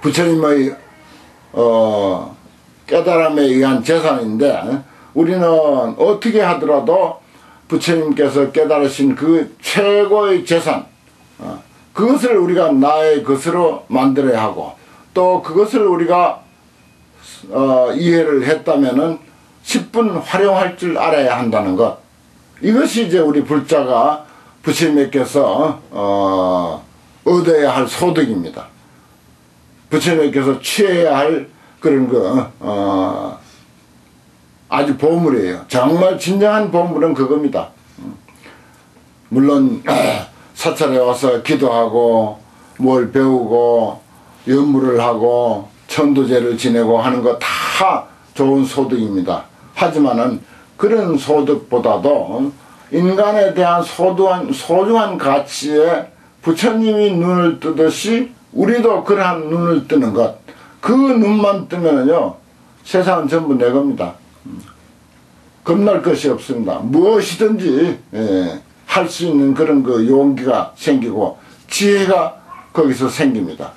부처님의 어, 깨달음에 의한 재산인데 우리는 어떻게 하더라도 부처님께서 깨달으신 그 최고의 재산 어, 그것을 우리가 나의 것으로 만들어야 하고 또 그것을 우리가 어, 이해를 했다면은 10분 활용할 줄 알아야 한다는 것. 이것이 이제 우리 불자가 부처님께서 어, 얻어야 할 소득입니다. 부처님께서 취해야 할 그런 거 어, 아주 보물이에요. 정말 진정한 보물은 그겁니다. 음. 물론 사찰에 와서 기도하고 뭘 배우고 연무를 하고 천도제를 지내고 하는 거 다 좋은 소득입니다. 하지만은 그런 소득보다도 인간에 대한 소중한, 소중한 가치에 부처님이 눈을 뜨듯이 우리도 그러한 눈을 뜨는 것. 그 눈만 뜨면요 세상은 전부 내 겁니다. 음. 겁날 것이 없습니다. 무엇이든지 예, 할수 있는 그런 그 용기가 생기고 지혜가 거기서 생깁니다.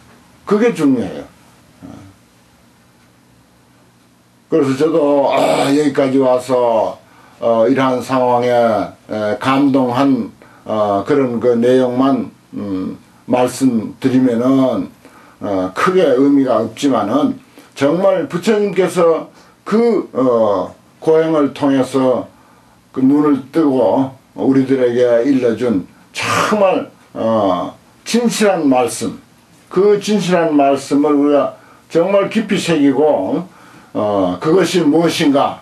그게 중요해요. 그래서 저도 아, 여기까지 와서 어, 이러한 상황에 에, 감동한 어, 그런 그 내용만 음, 말씀드리면은 어, 크게 의미가 없지만은 정말 부처님께서 그 어, 고행을 통해서 그 눈을 뜨고 우리들에게 일러준 정말 어, 진실한 말씀 그 진실한 말씀을 우리가 정말 깊이 새기고 어, 그것이 무엇인가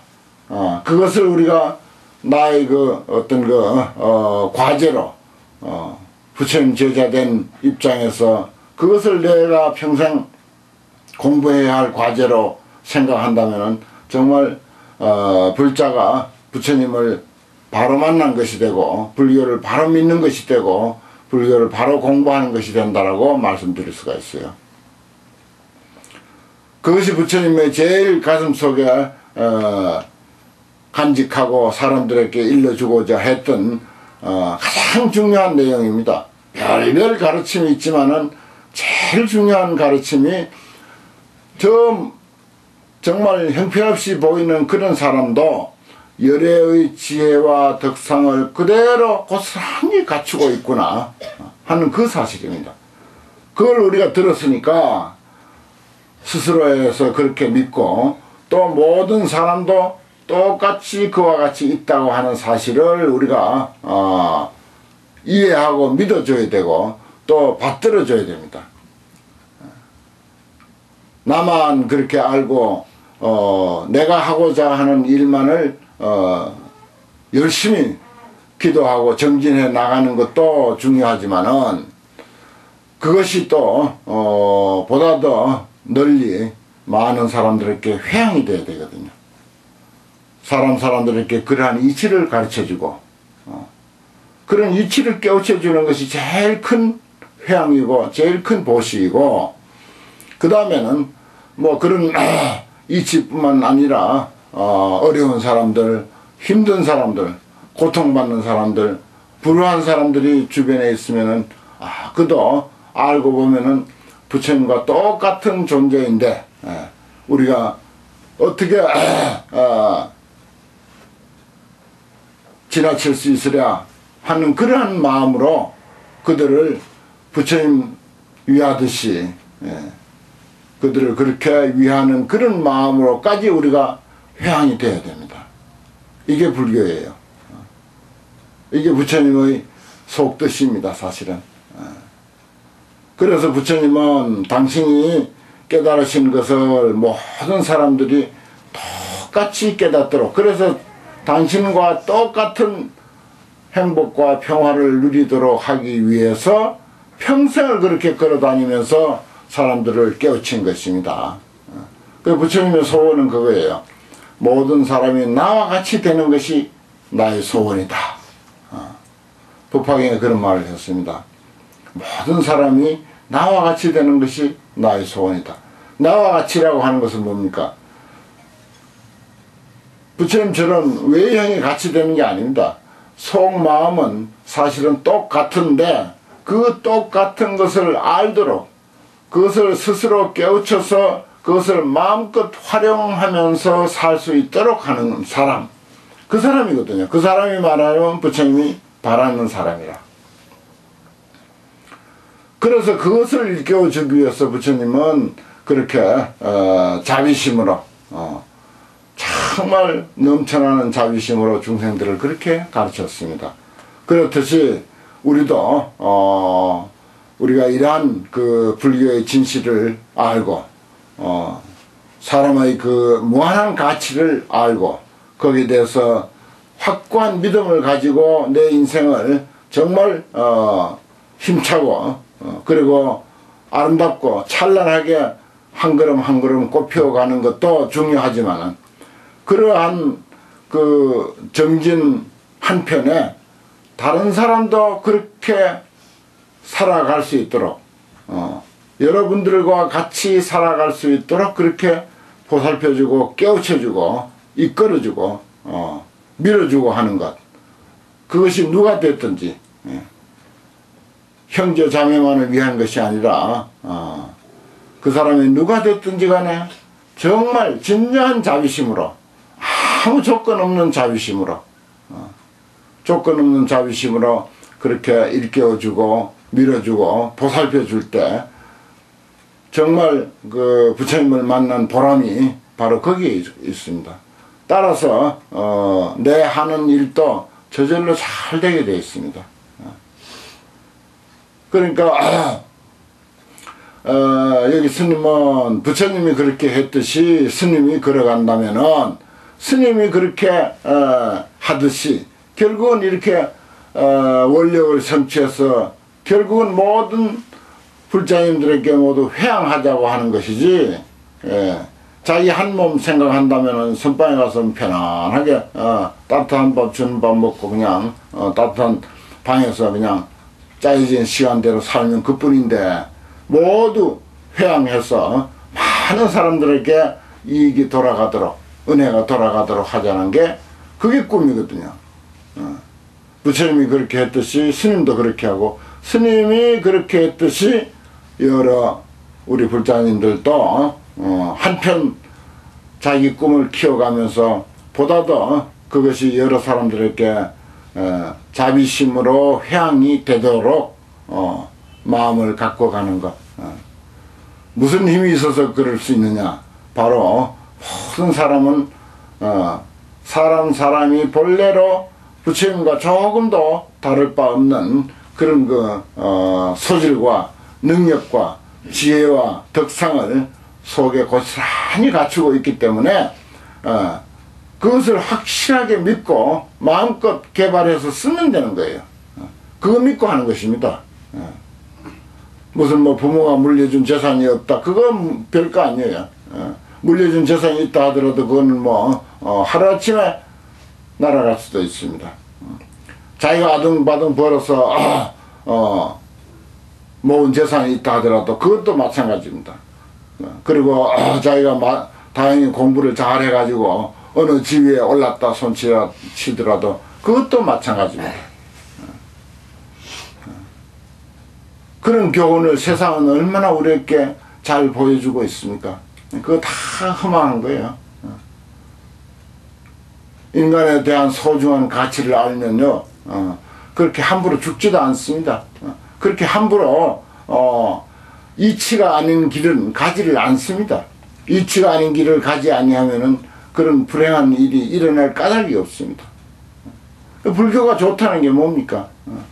어, 그것을 우리가 나의 그 어떤 그 어, 과제로 어, 부처님 제자된 입장에서 그것을 내가 평생 공부해야 할 과제로 생각한다면 정말 어, 불자가 부처님을 바로 만난 것이 되고 불교를 바로 믿는 것이 되고 불교를 바로 공부하는 것이 된다라고 말씀드릴 수가 있어요. 그것이 부처님의 제일 가슴 속에 어, 간직하고 사람들에게 일러주고자 했던 어, 가장 중요한 내용입니다. 별별 가르침이 있지만은 제일 중요한 가르침이 저 정말 형편없이 보이는 그런 사람도 열애의 지혜와 덕상을 그대로 고스란히 갖추고 있구나 하는 그 사실입니다. 그걸 우리가 들었으니까 스스로에서 그렇게 믿고 또 모든 사람도 똑같이 그와 같이 있다고 하는 사실을 우리가 어, 이해하고 믿어줘야 되고 또 받들어줘야 됩니다. 나만 그렇게 알고 어, 내가 하고자 하는 일만을 어, 열심히 기도하고 정진해 나가는 것도 중요하지만은 그것이 또 어, 보다 더 널리 많은 사람들에게 회양이 돼야 되거든요. 사람 사람들에게 그러한 이치를 가르쳐주고 어, 그런 이치를 깨우쳐주는 것이 제일 큰 회양이고 제일 큰 보시이고 그 다음에는 뭐 그런 이치뿐만 아니라 어, 어려운 사람들 힘든 사람들 고통받는 사람들 불우한 사람들이 주변에 있으면은 아 그도 알고 보면은 부처님과 똑같은 존재인데 예, 우리가 어떻게 어, 지나칠 수 있으랴 하는 그러한 마음으로 그들을 부처님 위하듯이 예, 그들을 그렇게 위하는 그런 마음으로까지 우리가 회항이 되어야 됩니다. 이게 불교예요. 이게 부처님의 속뜻입니다. 사실은. 그래서 부처님은 당신이 깨달으신 것을 모든 사람들이 똑같이 깨닫도록 그래서 당신과 똑같은 행복과 평화를 누리도록 하기 위해서 평생을 그렇게 걸어다니면서 사람들을 깨우친 것입니다. 그 부처님의 소원은 그거예요. 모든 사람이 나와 같이 되는 것이 나의 소원이다. 법화경에 그런 말을 했습니다. 모든 사람이 나와 같이 되는 것이 나의 소원이다. 나와 같이라고 하는 것은 뭡니까? 부처님처럼 외형이 같이 되는 게 아닙니다. 속마음은 사실은 똑같은데 그 똑같은 것을 알도록 그것을 스스로 깨우쳐서 그것을 마음껏 활용하면서 살 수 있도록 하는 사람 그 사람이거든요. 그 사람이 말하면 부처님이 바라는 사람이라. 그래서 그것을 일깨워주기 위해서 부처님은 그렇게 어, 자비심으로 어, 정말 넘쳐나는 자비심으로 중생들을 그렇게 가르쳤습니다. 그렇듯이 우리도 어, 우리가 이러한 그 불교의 진실을 알고 어, 사람의 그 무한한 가치를 알고 거기에 대해서 확고한 믿음을 가지고 내 인생을 정말 어, 힘차고 어, 그리고 아름답고 찬란하게 한 걸음 한 걸음 꼽혀가는 것도 중요하지만 그러한 그 정진 한편에 다른 사람도 그렇게 살아갈 수 있도록 어, 여러분들과 같이 살아갈 수 있도록 그렇게 보살펴주고 깨우쳐주고 이끌어주고 어, 밀어주고 하는 것 그것이 누가 됐든지 예. 형제 자매만을 위한 것이 아니라 어, 그 사람이 누가 됐든지 간에 정말 진정한 자비심으로 아무 조건 없는 자비심으로 어, 조건 없는 자비심으로 그렇게 일깨워주고 밀어주고 보살펴 줄 때 정말 그 부처님을 만난 보람이 바로 거기에 있습니다. 따라서 어, 내 하는 일도 저절로 잘 되게 되어 있습니다. 그러니까 어, 여기 스님은 부처님이 그렇게 했듯이 스님이 걸어간다면은 스님이 그렇게 어, 하듯이 결국은 이렇게 어, 원력을 성취해서 결국은 모든 불자님들에게 모두 회양하자고 하는 것이지 예. 자기 한 몸 생각한다면 선방에 가서 편안하게 어, 따뜻한 밥 주는 밥 먹고 그냥 어, 따뜻한 방에서 그냥 짜여진 시간대로 살면 그뿐인데 모두 회양해서 많은 사람들에게 이익이 돌아가도록 은혜가 돌아가도록 하자는 게 그게 꿈이거든요. 어. 부처님이 그렇게 했듯이 스님도 그렇게 하고 스님이 그렇게 했듯이 여러 우리 불자님들도 어, 한편 자기 꿈을 키워가면서 보다도 그것이 여러 사람들에게 어, 자비심으로 회항이 되도록 어, 마음을 갖고 가는 것. 어. 무슨 힘이 있어서 그럴 수 있느냐? 바로 모든 사람은 어, 사람 사람이 본래로 부처님과 조금도 다를 바 없는 그런 그 어, 소질과 능력과 지혜와 덕상을 속에 고스란히 갖추고 있기 때문에 어, 그것을 확실하게 믿고 마음껏 개발해서 쓰면 되는 거예요. 어, 그거 믿고 하는 것입니다. 어. 무슨 뭐 부모가 물려준 재산이 없다. 그건 별거 아니에요. 어. 물려준 재산이 있다 하더라도 그거는 뭐 어, 하루아침에 날아갈 수도 있습니다. 어. 자기가 아둥바둥 벌어서 아, 어, 모은 재산이 있다 하더라도 그것도 마찬가지입니다. 어, 그리고 아, 자기가 마, 다행히 공부를 잘 해가지고 어느 지위에 올랐다 손치더라도 그것도 마찬가지입니다. 그런 교훈을 세상은 얼마나 우리에게 잘 보여주고 있습니까? 그거 다 허망한 거예요. 인간에 대한 소중한 가치를 알면요, 어, 그렇게 함부로 죽지도 않습니다. 어, 그렇게 함부로, 어, 이치가 아닌 길은 가지를 않습니다. 이치가 아닌 길을 가지 아니하면은 그런 불행한 일이 일어날 까닭이 없습니다. 불교가 좋다는 게 뭡니까? 어,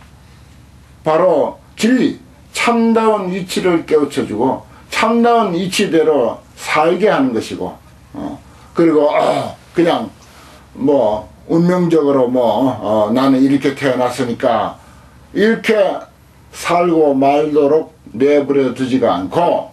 바로 진리, 참다운 이치를 깨우쳐주고 참다운 이치대로 살게 하는 것이고 어, 그리고 어, 그냥 뭐 운명적으로 뭐 어, 나는 이렇게 태어났으니까 이렇게 살고 말도록 내버려 두지가 않고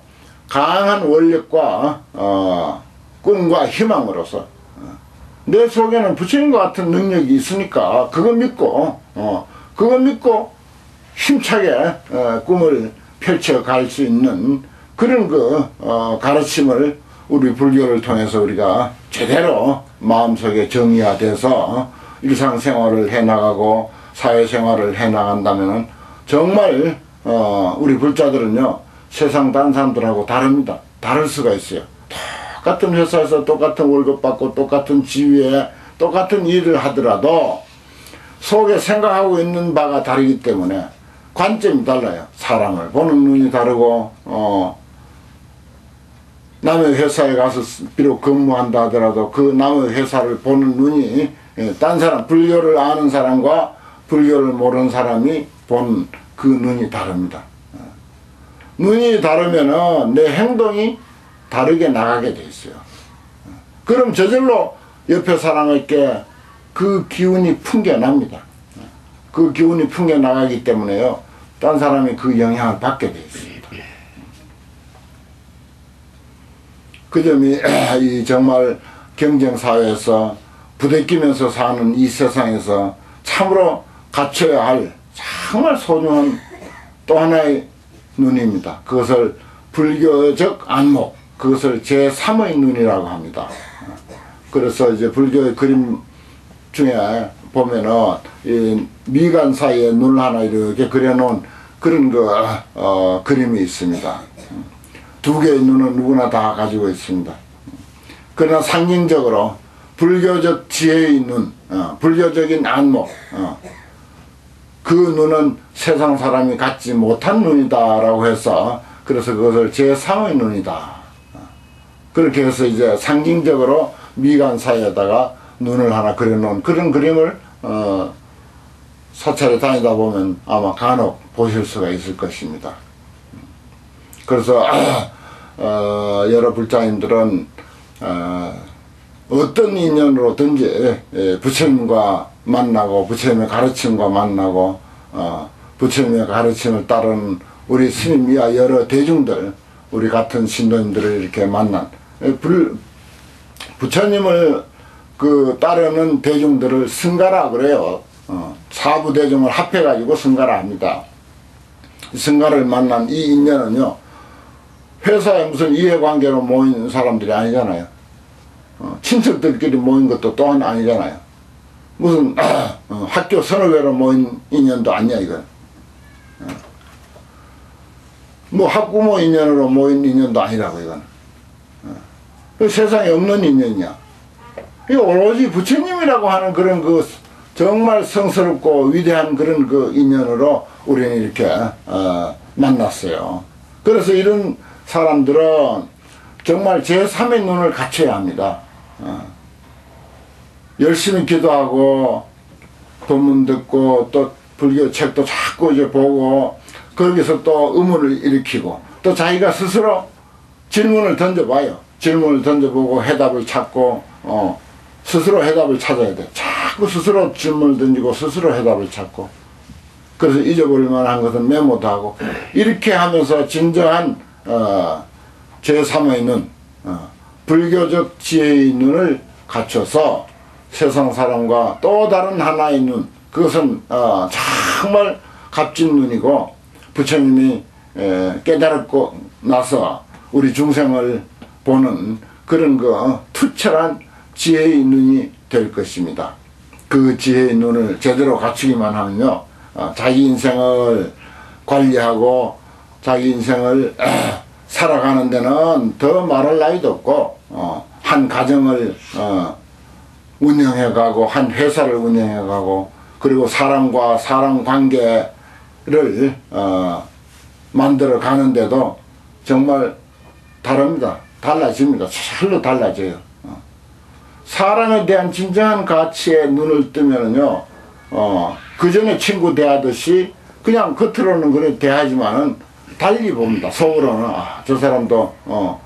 강한 원력과 어, 꿈과 희망으로서 어, 내 속에는 부처님과 같은 능력이 있으니까 그거 믿고 어, 그거 믿고 힘차게 어, 꿈을 펼쳐갈 수 있는 그런 그 어, 가르침을 우리 불교를 통해서 우리가 제대로 마음속에 정의화돼서 일상생활을 해나가고 사회생활을 해나간다면 정말 어, 우리 불자들은요 세상 딴 사람들하고 다릅니다. 다를 수가 있어요. 똑같은 회사에서 똑같은 월급 받고 똑같은 지위에 똑같은 일을 하더라도 속에 생각하고 있는 바가 다르기 때문에 관점이 달라요. 사람을 보는 눈이 다르고 어 남의 회사에 가서 비록 근무한다 하더라도 그 남의 회사를 보는 눈이 예, 딴 사람 불교를 아는 사람과 불교를 모르는 사람이 본 그 눈이 다릅니다. 어. 눈이 다르면은 내 행동이 다르게 나가게 돼 있어요. 어. 그럼 저절로 옆에 사람에게 그 기운이 풍겨납니다. 어. 그 기운이 풍겨나가기 때문에요. 딴 사람이 그 영향을 받게 돼 있습니다. 그 점이 이 정말 경쟁사회에서 부대끼면서 사는 이 세상에서 참으로 갖춰야 할 정말 소중한 또 하나의 눈입니다. 그것을 불교적 안목, 그것을 제3의 눈이라고 합니다. 그래서 이제 불교의 그림 중에 보면은 이 미간 사이에 눈 하나 이렇게 그려놓은 그런 그 어, 그림이 있습니다. 두 개의 눈은 누구나 다 가지고 있습니다. 그러나 상징적으로 불교적 지혜의 눈, 어, 불교적인 안목, 어, 그 눈은 세상 사람이 갖지 못한 눈이다라고 해서 그래서 그것을 제3의 눈이다. 어, 그렇게 해서 이제 상징적으로 미간 사이에다가 눈을 하나 그려놓은 그런 그림을 어, 사찰에 다니다 보면 아마 간혹 보실 수가 있을 것입니다. 그래서 어, 여러 불자님들은 어, 어떤 인연으로든지 예, 부처님과 만나고 부처님의 가르침과 만나고 어, 부처님의 가르침을 따른 우리 스님이야 여러 대중들 우리 같은 신도님들을 이렇게 만난 예, 불, 부처님을 그 따르는 대중들을 승가라 그래요. 어, 사부 대중을 합해가지고 승가라 합니다. 승가를 만난 이 인연은요 회사에 무슨 이해관계로 모인 사람들이 아니잖아요. 어, 친척들끼리 모인 것도 또한 아니잖아요. 무슨 어, 학교 선후배로 모인 인연도 아니야 이건. 어. 뭐 학부모 인연으로 모인 인연도 아니라고 이건. 어. 세상에 없는 인연이야. 이 오로지 부처님이라고 하는 그런 그 정말 성스럽고 위대한 그런 그 인연으로 우리는 이렇게 어, 만났어요. 그래서 이런 사람들은 정말 제3의 눈을 갖춰야 합니다. 어. 열심히 기도하고 법문 듣고 또 불교 책도 자꾸 이제 보고 거기서 또 의문을 일으키고 또 자기가 스스로 질문을 던져봐요. 질문을 던져보고 해답을 찾고 어, 스스로 해답을 찾아야 돼. 자꾸 스스로 질문을 던지고 스스로 해답을 찾고 그래서 잊어버릴 만한 것은 메모도 하고 이렇게 하면서 진정한 어, 제3의 눈 어, 불교적 지혜의 눈을 갖춰서 세상 사람과 또 다른 하나의 눈 그것은 어, 정말 값진 눈이고 부처님이 에, 깨달았고 나서 우리 중생을 보는 그런 그 어, 투철한 지혜의 눈이 될 것입니다. 그 지혜의 눈을 제대로 갖추기만 하면요 어, 자기 인생을 관리하고 자기 인생을 에, 살아가는 데는 더 말할 나위도 없고 어, 한 가정을 어, 운영해가고 한 회사를 운영해가고 그리고 사람과 사람 관계를 어, 만들어 가는데도 정말 다릅니다. 달라집니다. 절로 달라져요. 어. 사람에 대한 진정한 가치에 눈을 뜨면은요, 어, 그 전에 친구 대하듯이 그냥 겉으로는 그래 대하지만은 달리 봅니다. 속으로는 아, 저 사람도 어,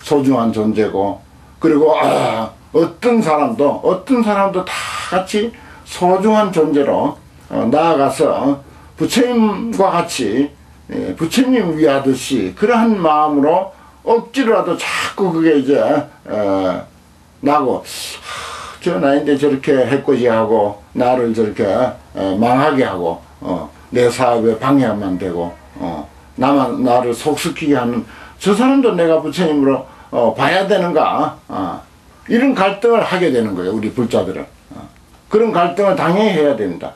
소중한 존재고 그리고 아, 어떤 사람도 어떤 사람도 다 같이 소중한 존재로 어, 나아가서 부처님과 같이 예, 부처님 위하듯이 그러한 마음으로 억지로라도 자꾸 그게 이제 어, 나고. 하, 저 나인데 저렇게 해코지하고 나를 저렇게 어, 망하게 하고 어, 내 사업에 방해만 되고 어, 나만 나를 속수키게 하는 저 사람도 내가 부처님으로 어, 봐야 되는가? 어, 이런 갈등을 하게 되는 거예요 우리 불자들은. 어, 그런 갈등을 당연히 해야 됩니다.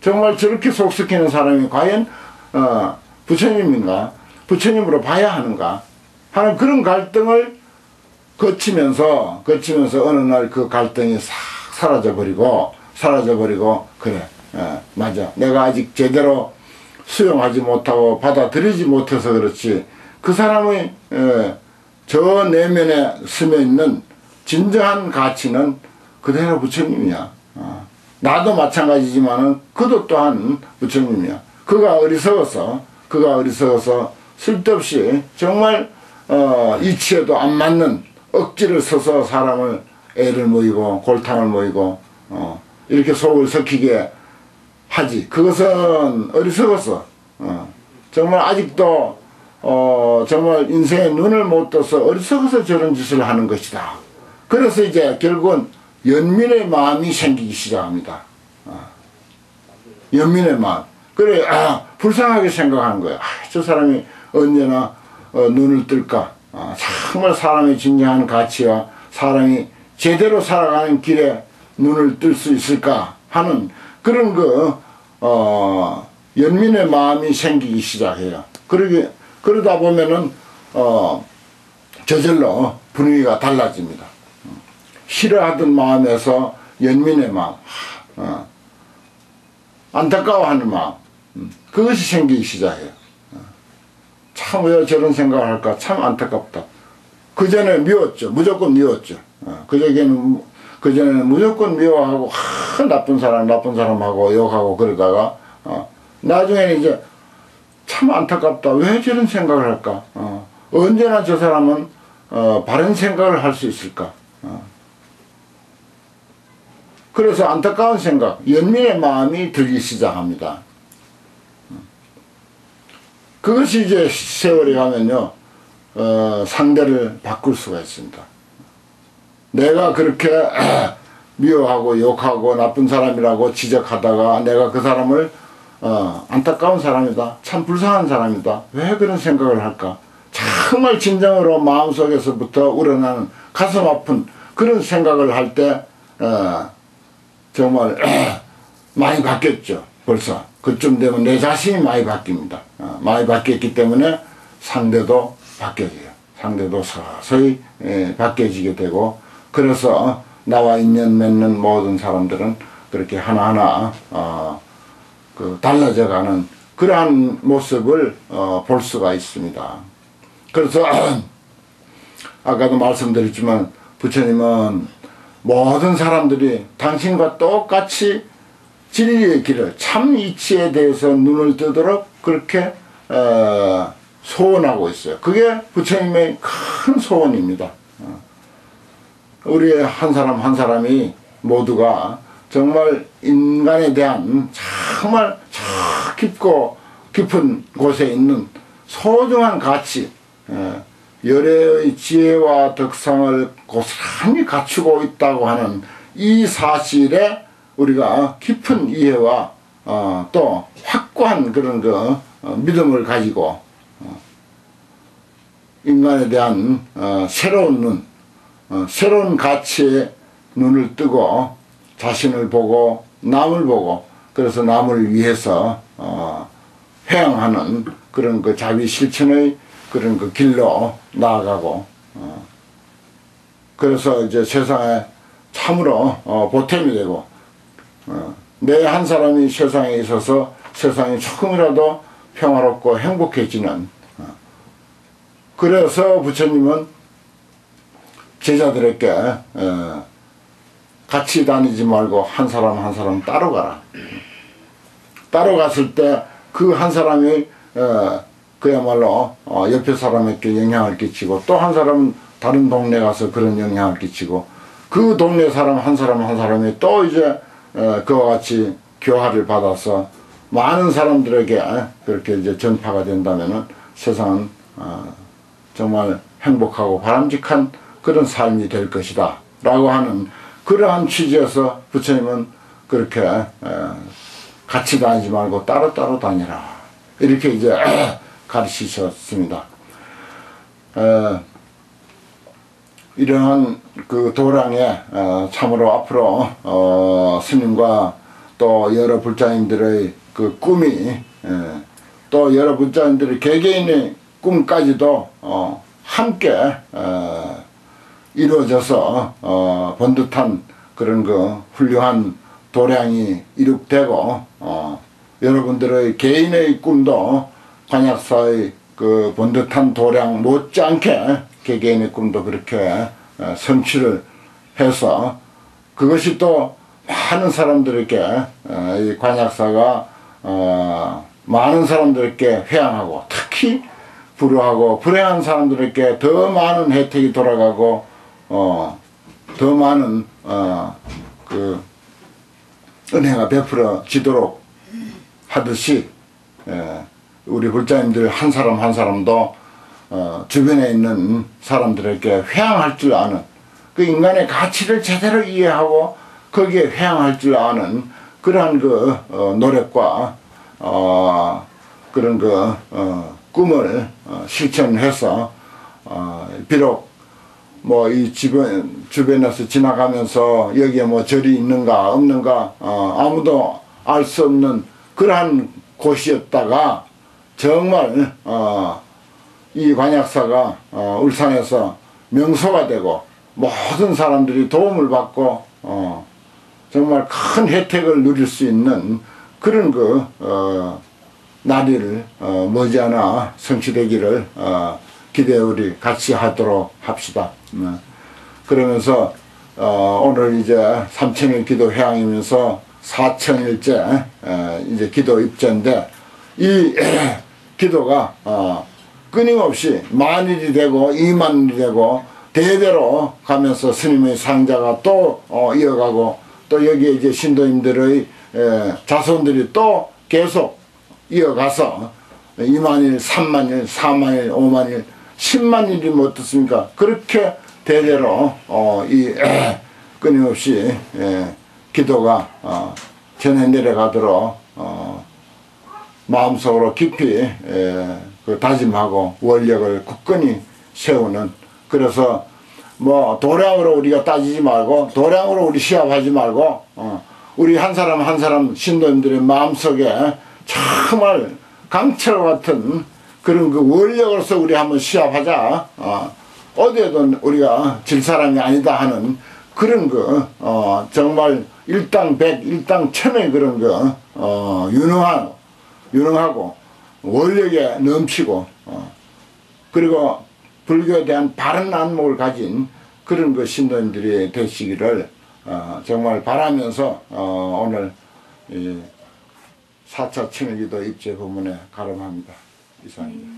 정말 저렇게 속수키는 사람이 과연 어, 부처님인가 부처님으로 봐야 하는가 하는 그런 갈등을 거치면서 거치면서 어느 날 그 갈등이 싹 사라져 버리고 사라져 버리고 그래 어, 맞아 내가 아직 제대로 수용하지 못하고 받아들이지 못해서 그렇지 그 사람의 에, 저 내면에 스며 있는 진정한 가치는 그대로 부처님이야. 어. 나도 마찬가지지만 은 그도 또한 부처님이야. 그가 어리석어서 그가 어리석어서 쓸데없이 정말 어, 이치에도 안 맞는 억지를 써서 사람을 애를 모이고 골탕을 모이고 어, 이렇게 속을 섞이게 하지. 그것은 어리석어서 어, 정말 아직도 어, 정말 인생의 눈을 못 떠서 어리석어서 저런 짓을 하는 것이다. 그래서 이제 결국은 연민의 마음이 생기기 시작합니다. 어. 연민의 마음. 그래, 아, 불쌍하게 생각하는 거야. 아, 저 사람이 언제나 어, 눈을 뜰까. 아, 정말 사람의 진정한 가치와 사람이 제대로 살아가는 길에 눈을 뜰 수 있을까 하는 그런 그, 어, 연민의 마음이 생기기 시작해요. 그러게, 그러다 보면은, 어, 저절로 분위기가 달라집니다. 싫어하던 마음에서 연민의 마음, 어, 안타까워하는 마음, 음, 그것이 생기기 시작해요. 어, 참왜 저런 생각을 할까? 참 안타깝다. 그 전에 미웠죠. 무조건 미웠죠. 어, 그저께는 그전에는 무조건 미워하고 하, 나쁜 사람 나쁜 사람하고 욕하고 그러다가 어, 나중에는 이제 참 안타깝다. 왜 저런 생각을 할까? 어, 언제나 저 사람은 어, 바른 생각을 할 수 있을까? 어. 그래서 안타까운 생각, 연민의 마음이 들기 시작합니다. 그것이 이제 세월이 가면요, 어, 상대를 바꿀 수가 있습니다. 내가 그렇게 미워하고 욕하고 나쁜 사람이라고 지적하다가 내가 그 사람을 어, 안타까운 사람이다. 참 불쌍한 사람이다. 왜 그런 생각을 할까? 정말 진정으로 마음속에서부터 우러나는 가슴 아픈 그런 생각을 할 때, 어, 정말, 많이 바뀌었죠. 벌써. 그쯤 되면 내 자신이 많이 바뀝니다. 어, 많이 바뀌었기 때문에 상대도 바뀌어져요. 상대도 서서히 예, 바뀌어지게 되고, 그래서 나와 인연 맺는 모든 사람들은 그렇게 하나하나, 어, 그 달라져가는 그러한 모습을 어, 볼 수가 있습니다. 그래서 아까도 말씀드렸지만 부처님은 모든 사람들이 당신과 똑같이 진리의 길을 참 이치에 대해서 눈을 뜨도록 그렇게 어, 소원하고 있어요. 그게 부처님의 큰 소원입니다. 어. 우리 한 사람 한 사람이 모두가 정말 인간에 대한 정말 저 깊고 깊은 곳에 있는 소중한 가치, 어, 열애의 지혜와 덕상을 고스란히 갖추고 있다고 하는 이 사실에 우리가 깊은 이해와 어, 또 확고한 그런 그 어, 믿음을 가지고 어, 인간에 대한 어, 새로운 눈, 어, 새로운 가치에 눈을 뜨고 자신을 보고 남을 보고 그래서 남을 위해서 어, 회양하는 그런 그 자비 실천의 그런 그 길로 나아가고 어, 그래서 이제 세상에 참으로 어, 보탬이 되고 어, 내 한 사람이 세상에 있어서 세상이 조금이라도 평화롭고 행복해지는 어. 그래서 부처님은 제자들에게 어, 같이 다니지 말고 한 사람 한 사람 따로 가라. 따로 갔을 때 그 한 사람이 어, 그야말로 어, 옆에 사람에게 영향을 끼치고 또 한 사람은 다른 동네 가서 그런 영향을 끼치고 그 동네 사람 한 사람 한 사람이 또 이제 어, 그와 같이 교화를 받아서 많은 사람들에게 그렇게 이제 전파가 된다면은 세상은 어, 정말 행복하고 바람직한 그런 삶이 될 것이다. 라고 하는 그러한 취지에서 부처님은 그렇게 에, 같이 다니지 말고 따로따로 다니라. 이렇게 이제 가르치셨습니다. 에, 이러한 그 도량에 어, 참으로 앞으로 어, 스님과 또 여러 불자님들의 그 꿈이 에, 또 여러 불자님들의 개개인의 꿈까지도 어, 함께 어, 이루어져서 어, 번듯한 그런 그 훌륭한 도량이 이룩되고 어, 여러분들의 개인의 꿈도 관약사의 그 번듯한 도량 못지않게 개개인의 꿈도 그렇게 어, 성취를 해서 그것이 또 많은 사람들에게 어, 이 관약사가 어, 많은 사람들에게 회양하고 특히 불우하고 불행한 사람들에게 더 많은 혜택이 돌아가고 어, 더 많은 어, 그 은혜가 베풀어지도록 하듯이 예, 우리 불자님들 한 사람 한 사람도 어, 주변에 있는 사람들에게 회양할 줄 아는 그 인간의 가치를 제대로 이해하고 거기에 회양할 줄 아는 그러한 그 어, 노력과 어, 그런 그 어, 꿈을 어, 실천해서 어, 비록 뭐 이 주변 주변에서 지나가면서 여기에 뭐 절이 있는가 없는가 어, 아무도 알 수 없는 그러한 곳이었다가 정말 어, 이 관약사가 어, 울산에서 명소가 되고 모든 사람들이 도움을 받고 어, 정말 큰 혜택을 누릴 수 있는 그런 그 어, 날을 어, 머지않아 성취되기를 어, 기대 우리 같이 하도록 합시다. 음. 그러면서 어, 오늘 이제 3천일 기도 회항이면서 4천일째 에, 이제 기도 입제인데 이 에, 기도가 어, 끊임없이 만일이 되고 이만일이 되고 대대로 가면서 스님의 상자가 또 어, 이어가고 또 여기에 이제 신도님들의 에, 자손들이 또 계속 이어가서 2만일, 3만일, 4만일, 5만일, 10만일이면 어떻습니까? 그렇게 대대로 어, 이 에, 끊임없이 에, 기도가 어, 전해 내려가도록 어, 마음속으로 깊이 에, 그 다짐하고 원력을 굳건히 세우는. 그래서 뭐 도량으로 우리가 따지지 말고 도량으로 우리 시합하지 말고 어, 우리 한 사람 한 사람 신도님들의 마음속에 정말 강철 같은 그런 그 원력으로서 우리 한번 시합하자. 어, 어디에도 우리가 질 사람이 아니다 하는 그런 거 어, 정말 일당 백 일당 천의 그런 거 어, 유능한 유능하고 원력에 넘치고 어, 그리고 불교에 대한 바른 안목을 가진 그런 그 신도님들이 되시기를 어, 정말 바라면서 어, 오늘 이 4차 청일기도 입제 부문에 가름합니다. 이상입니다.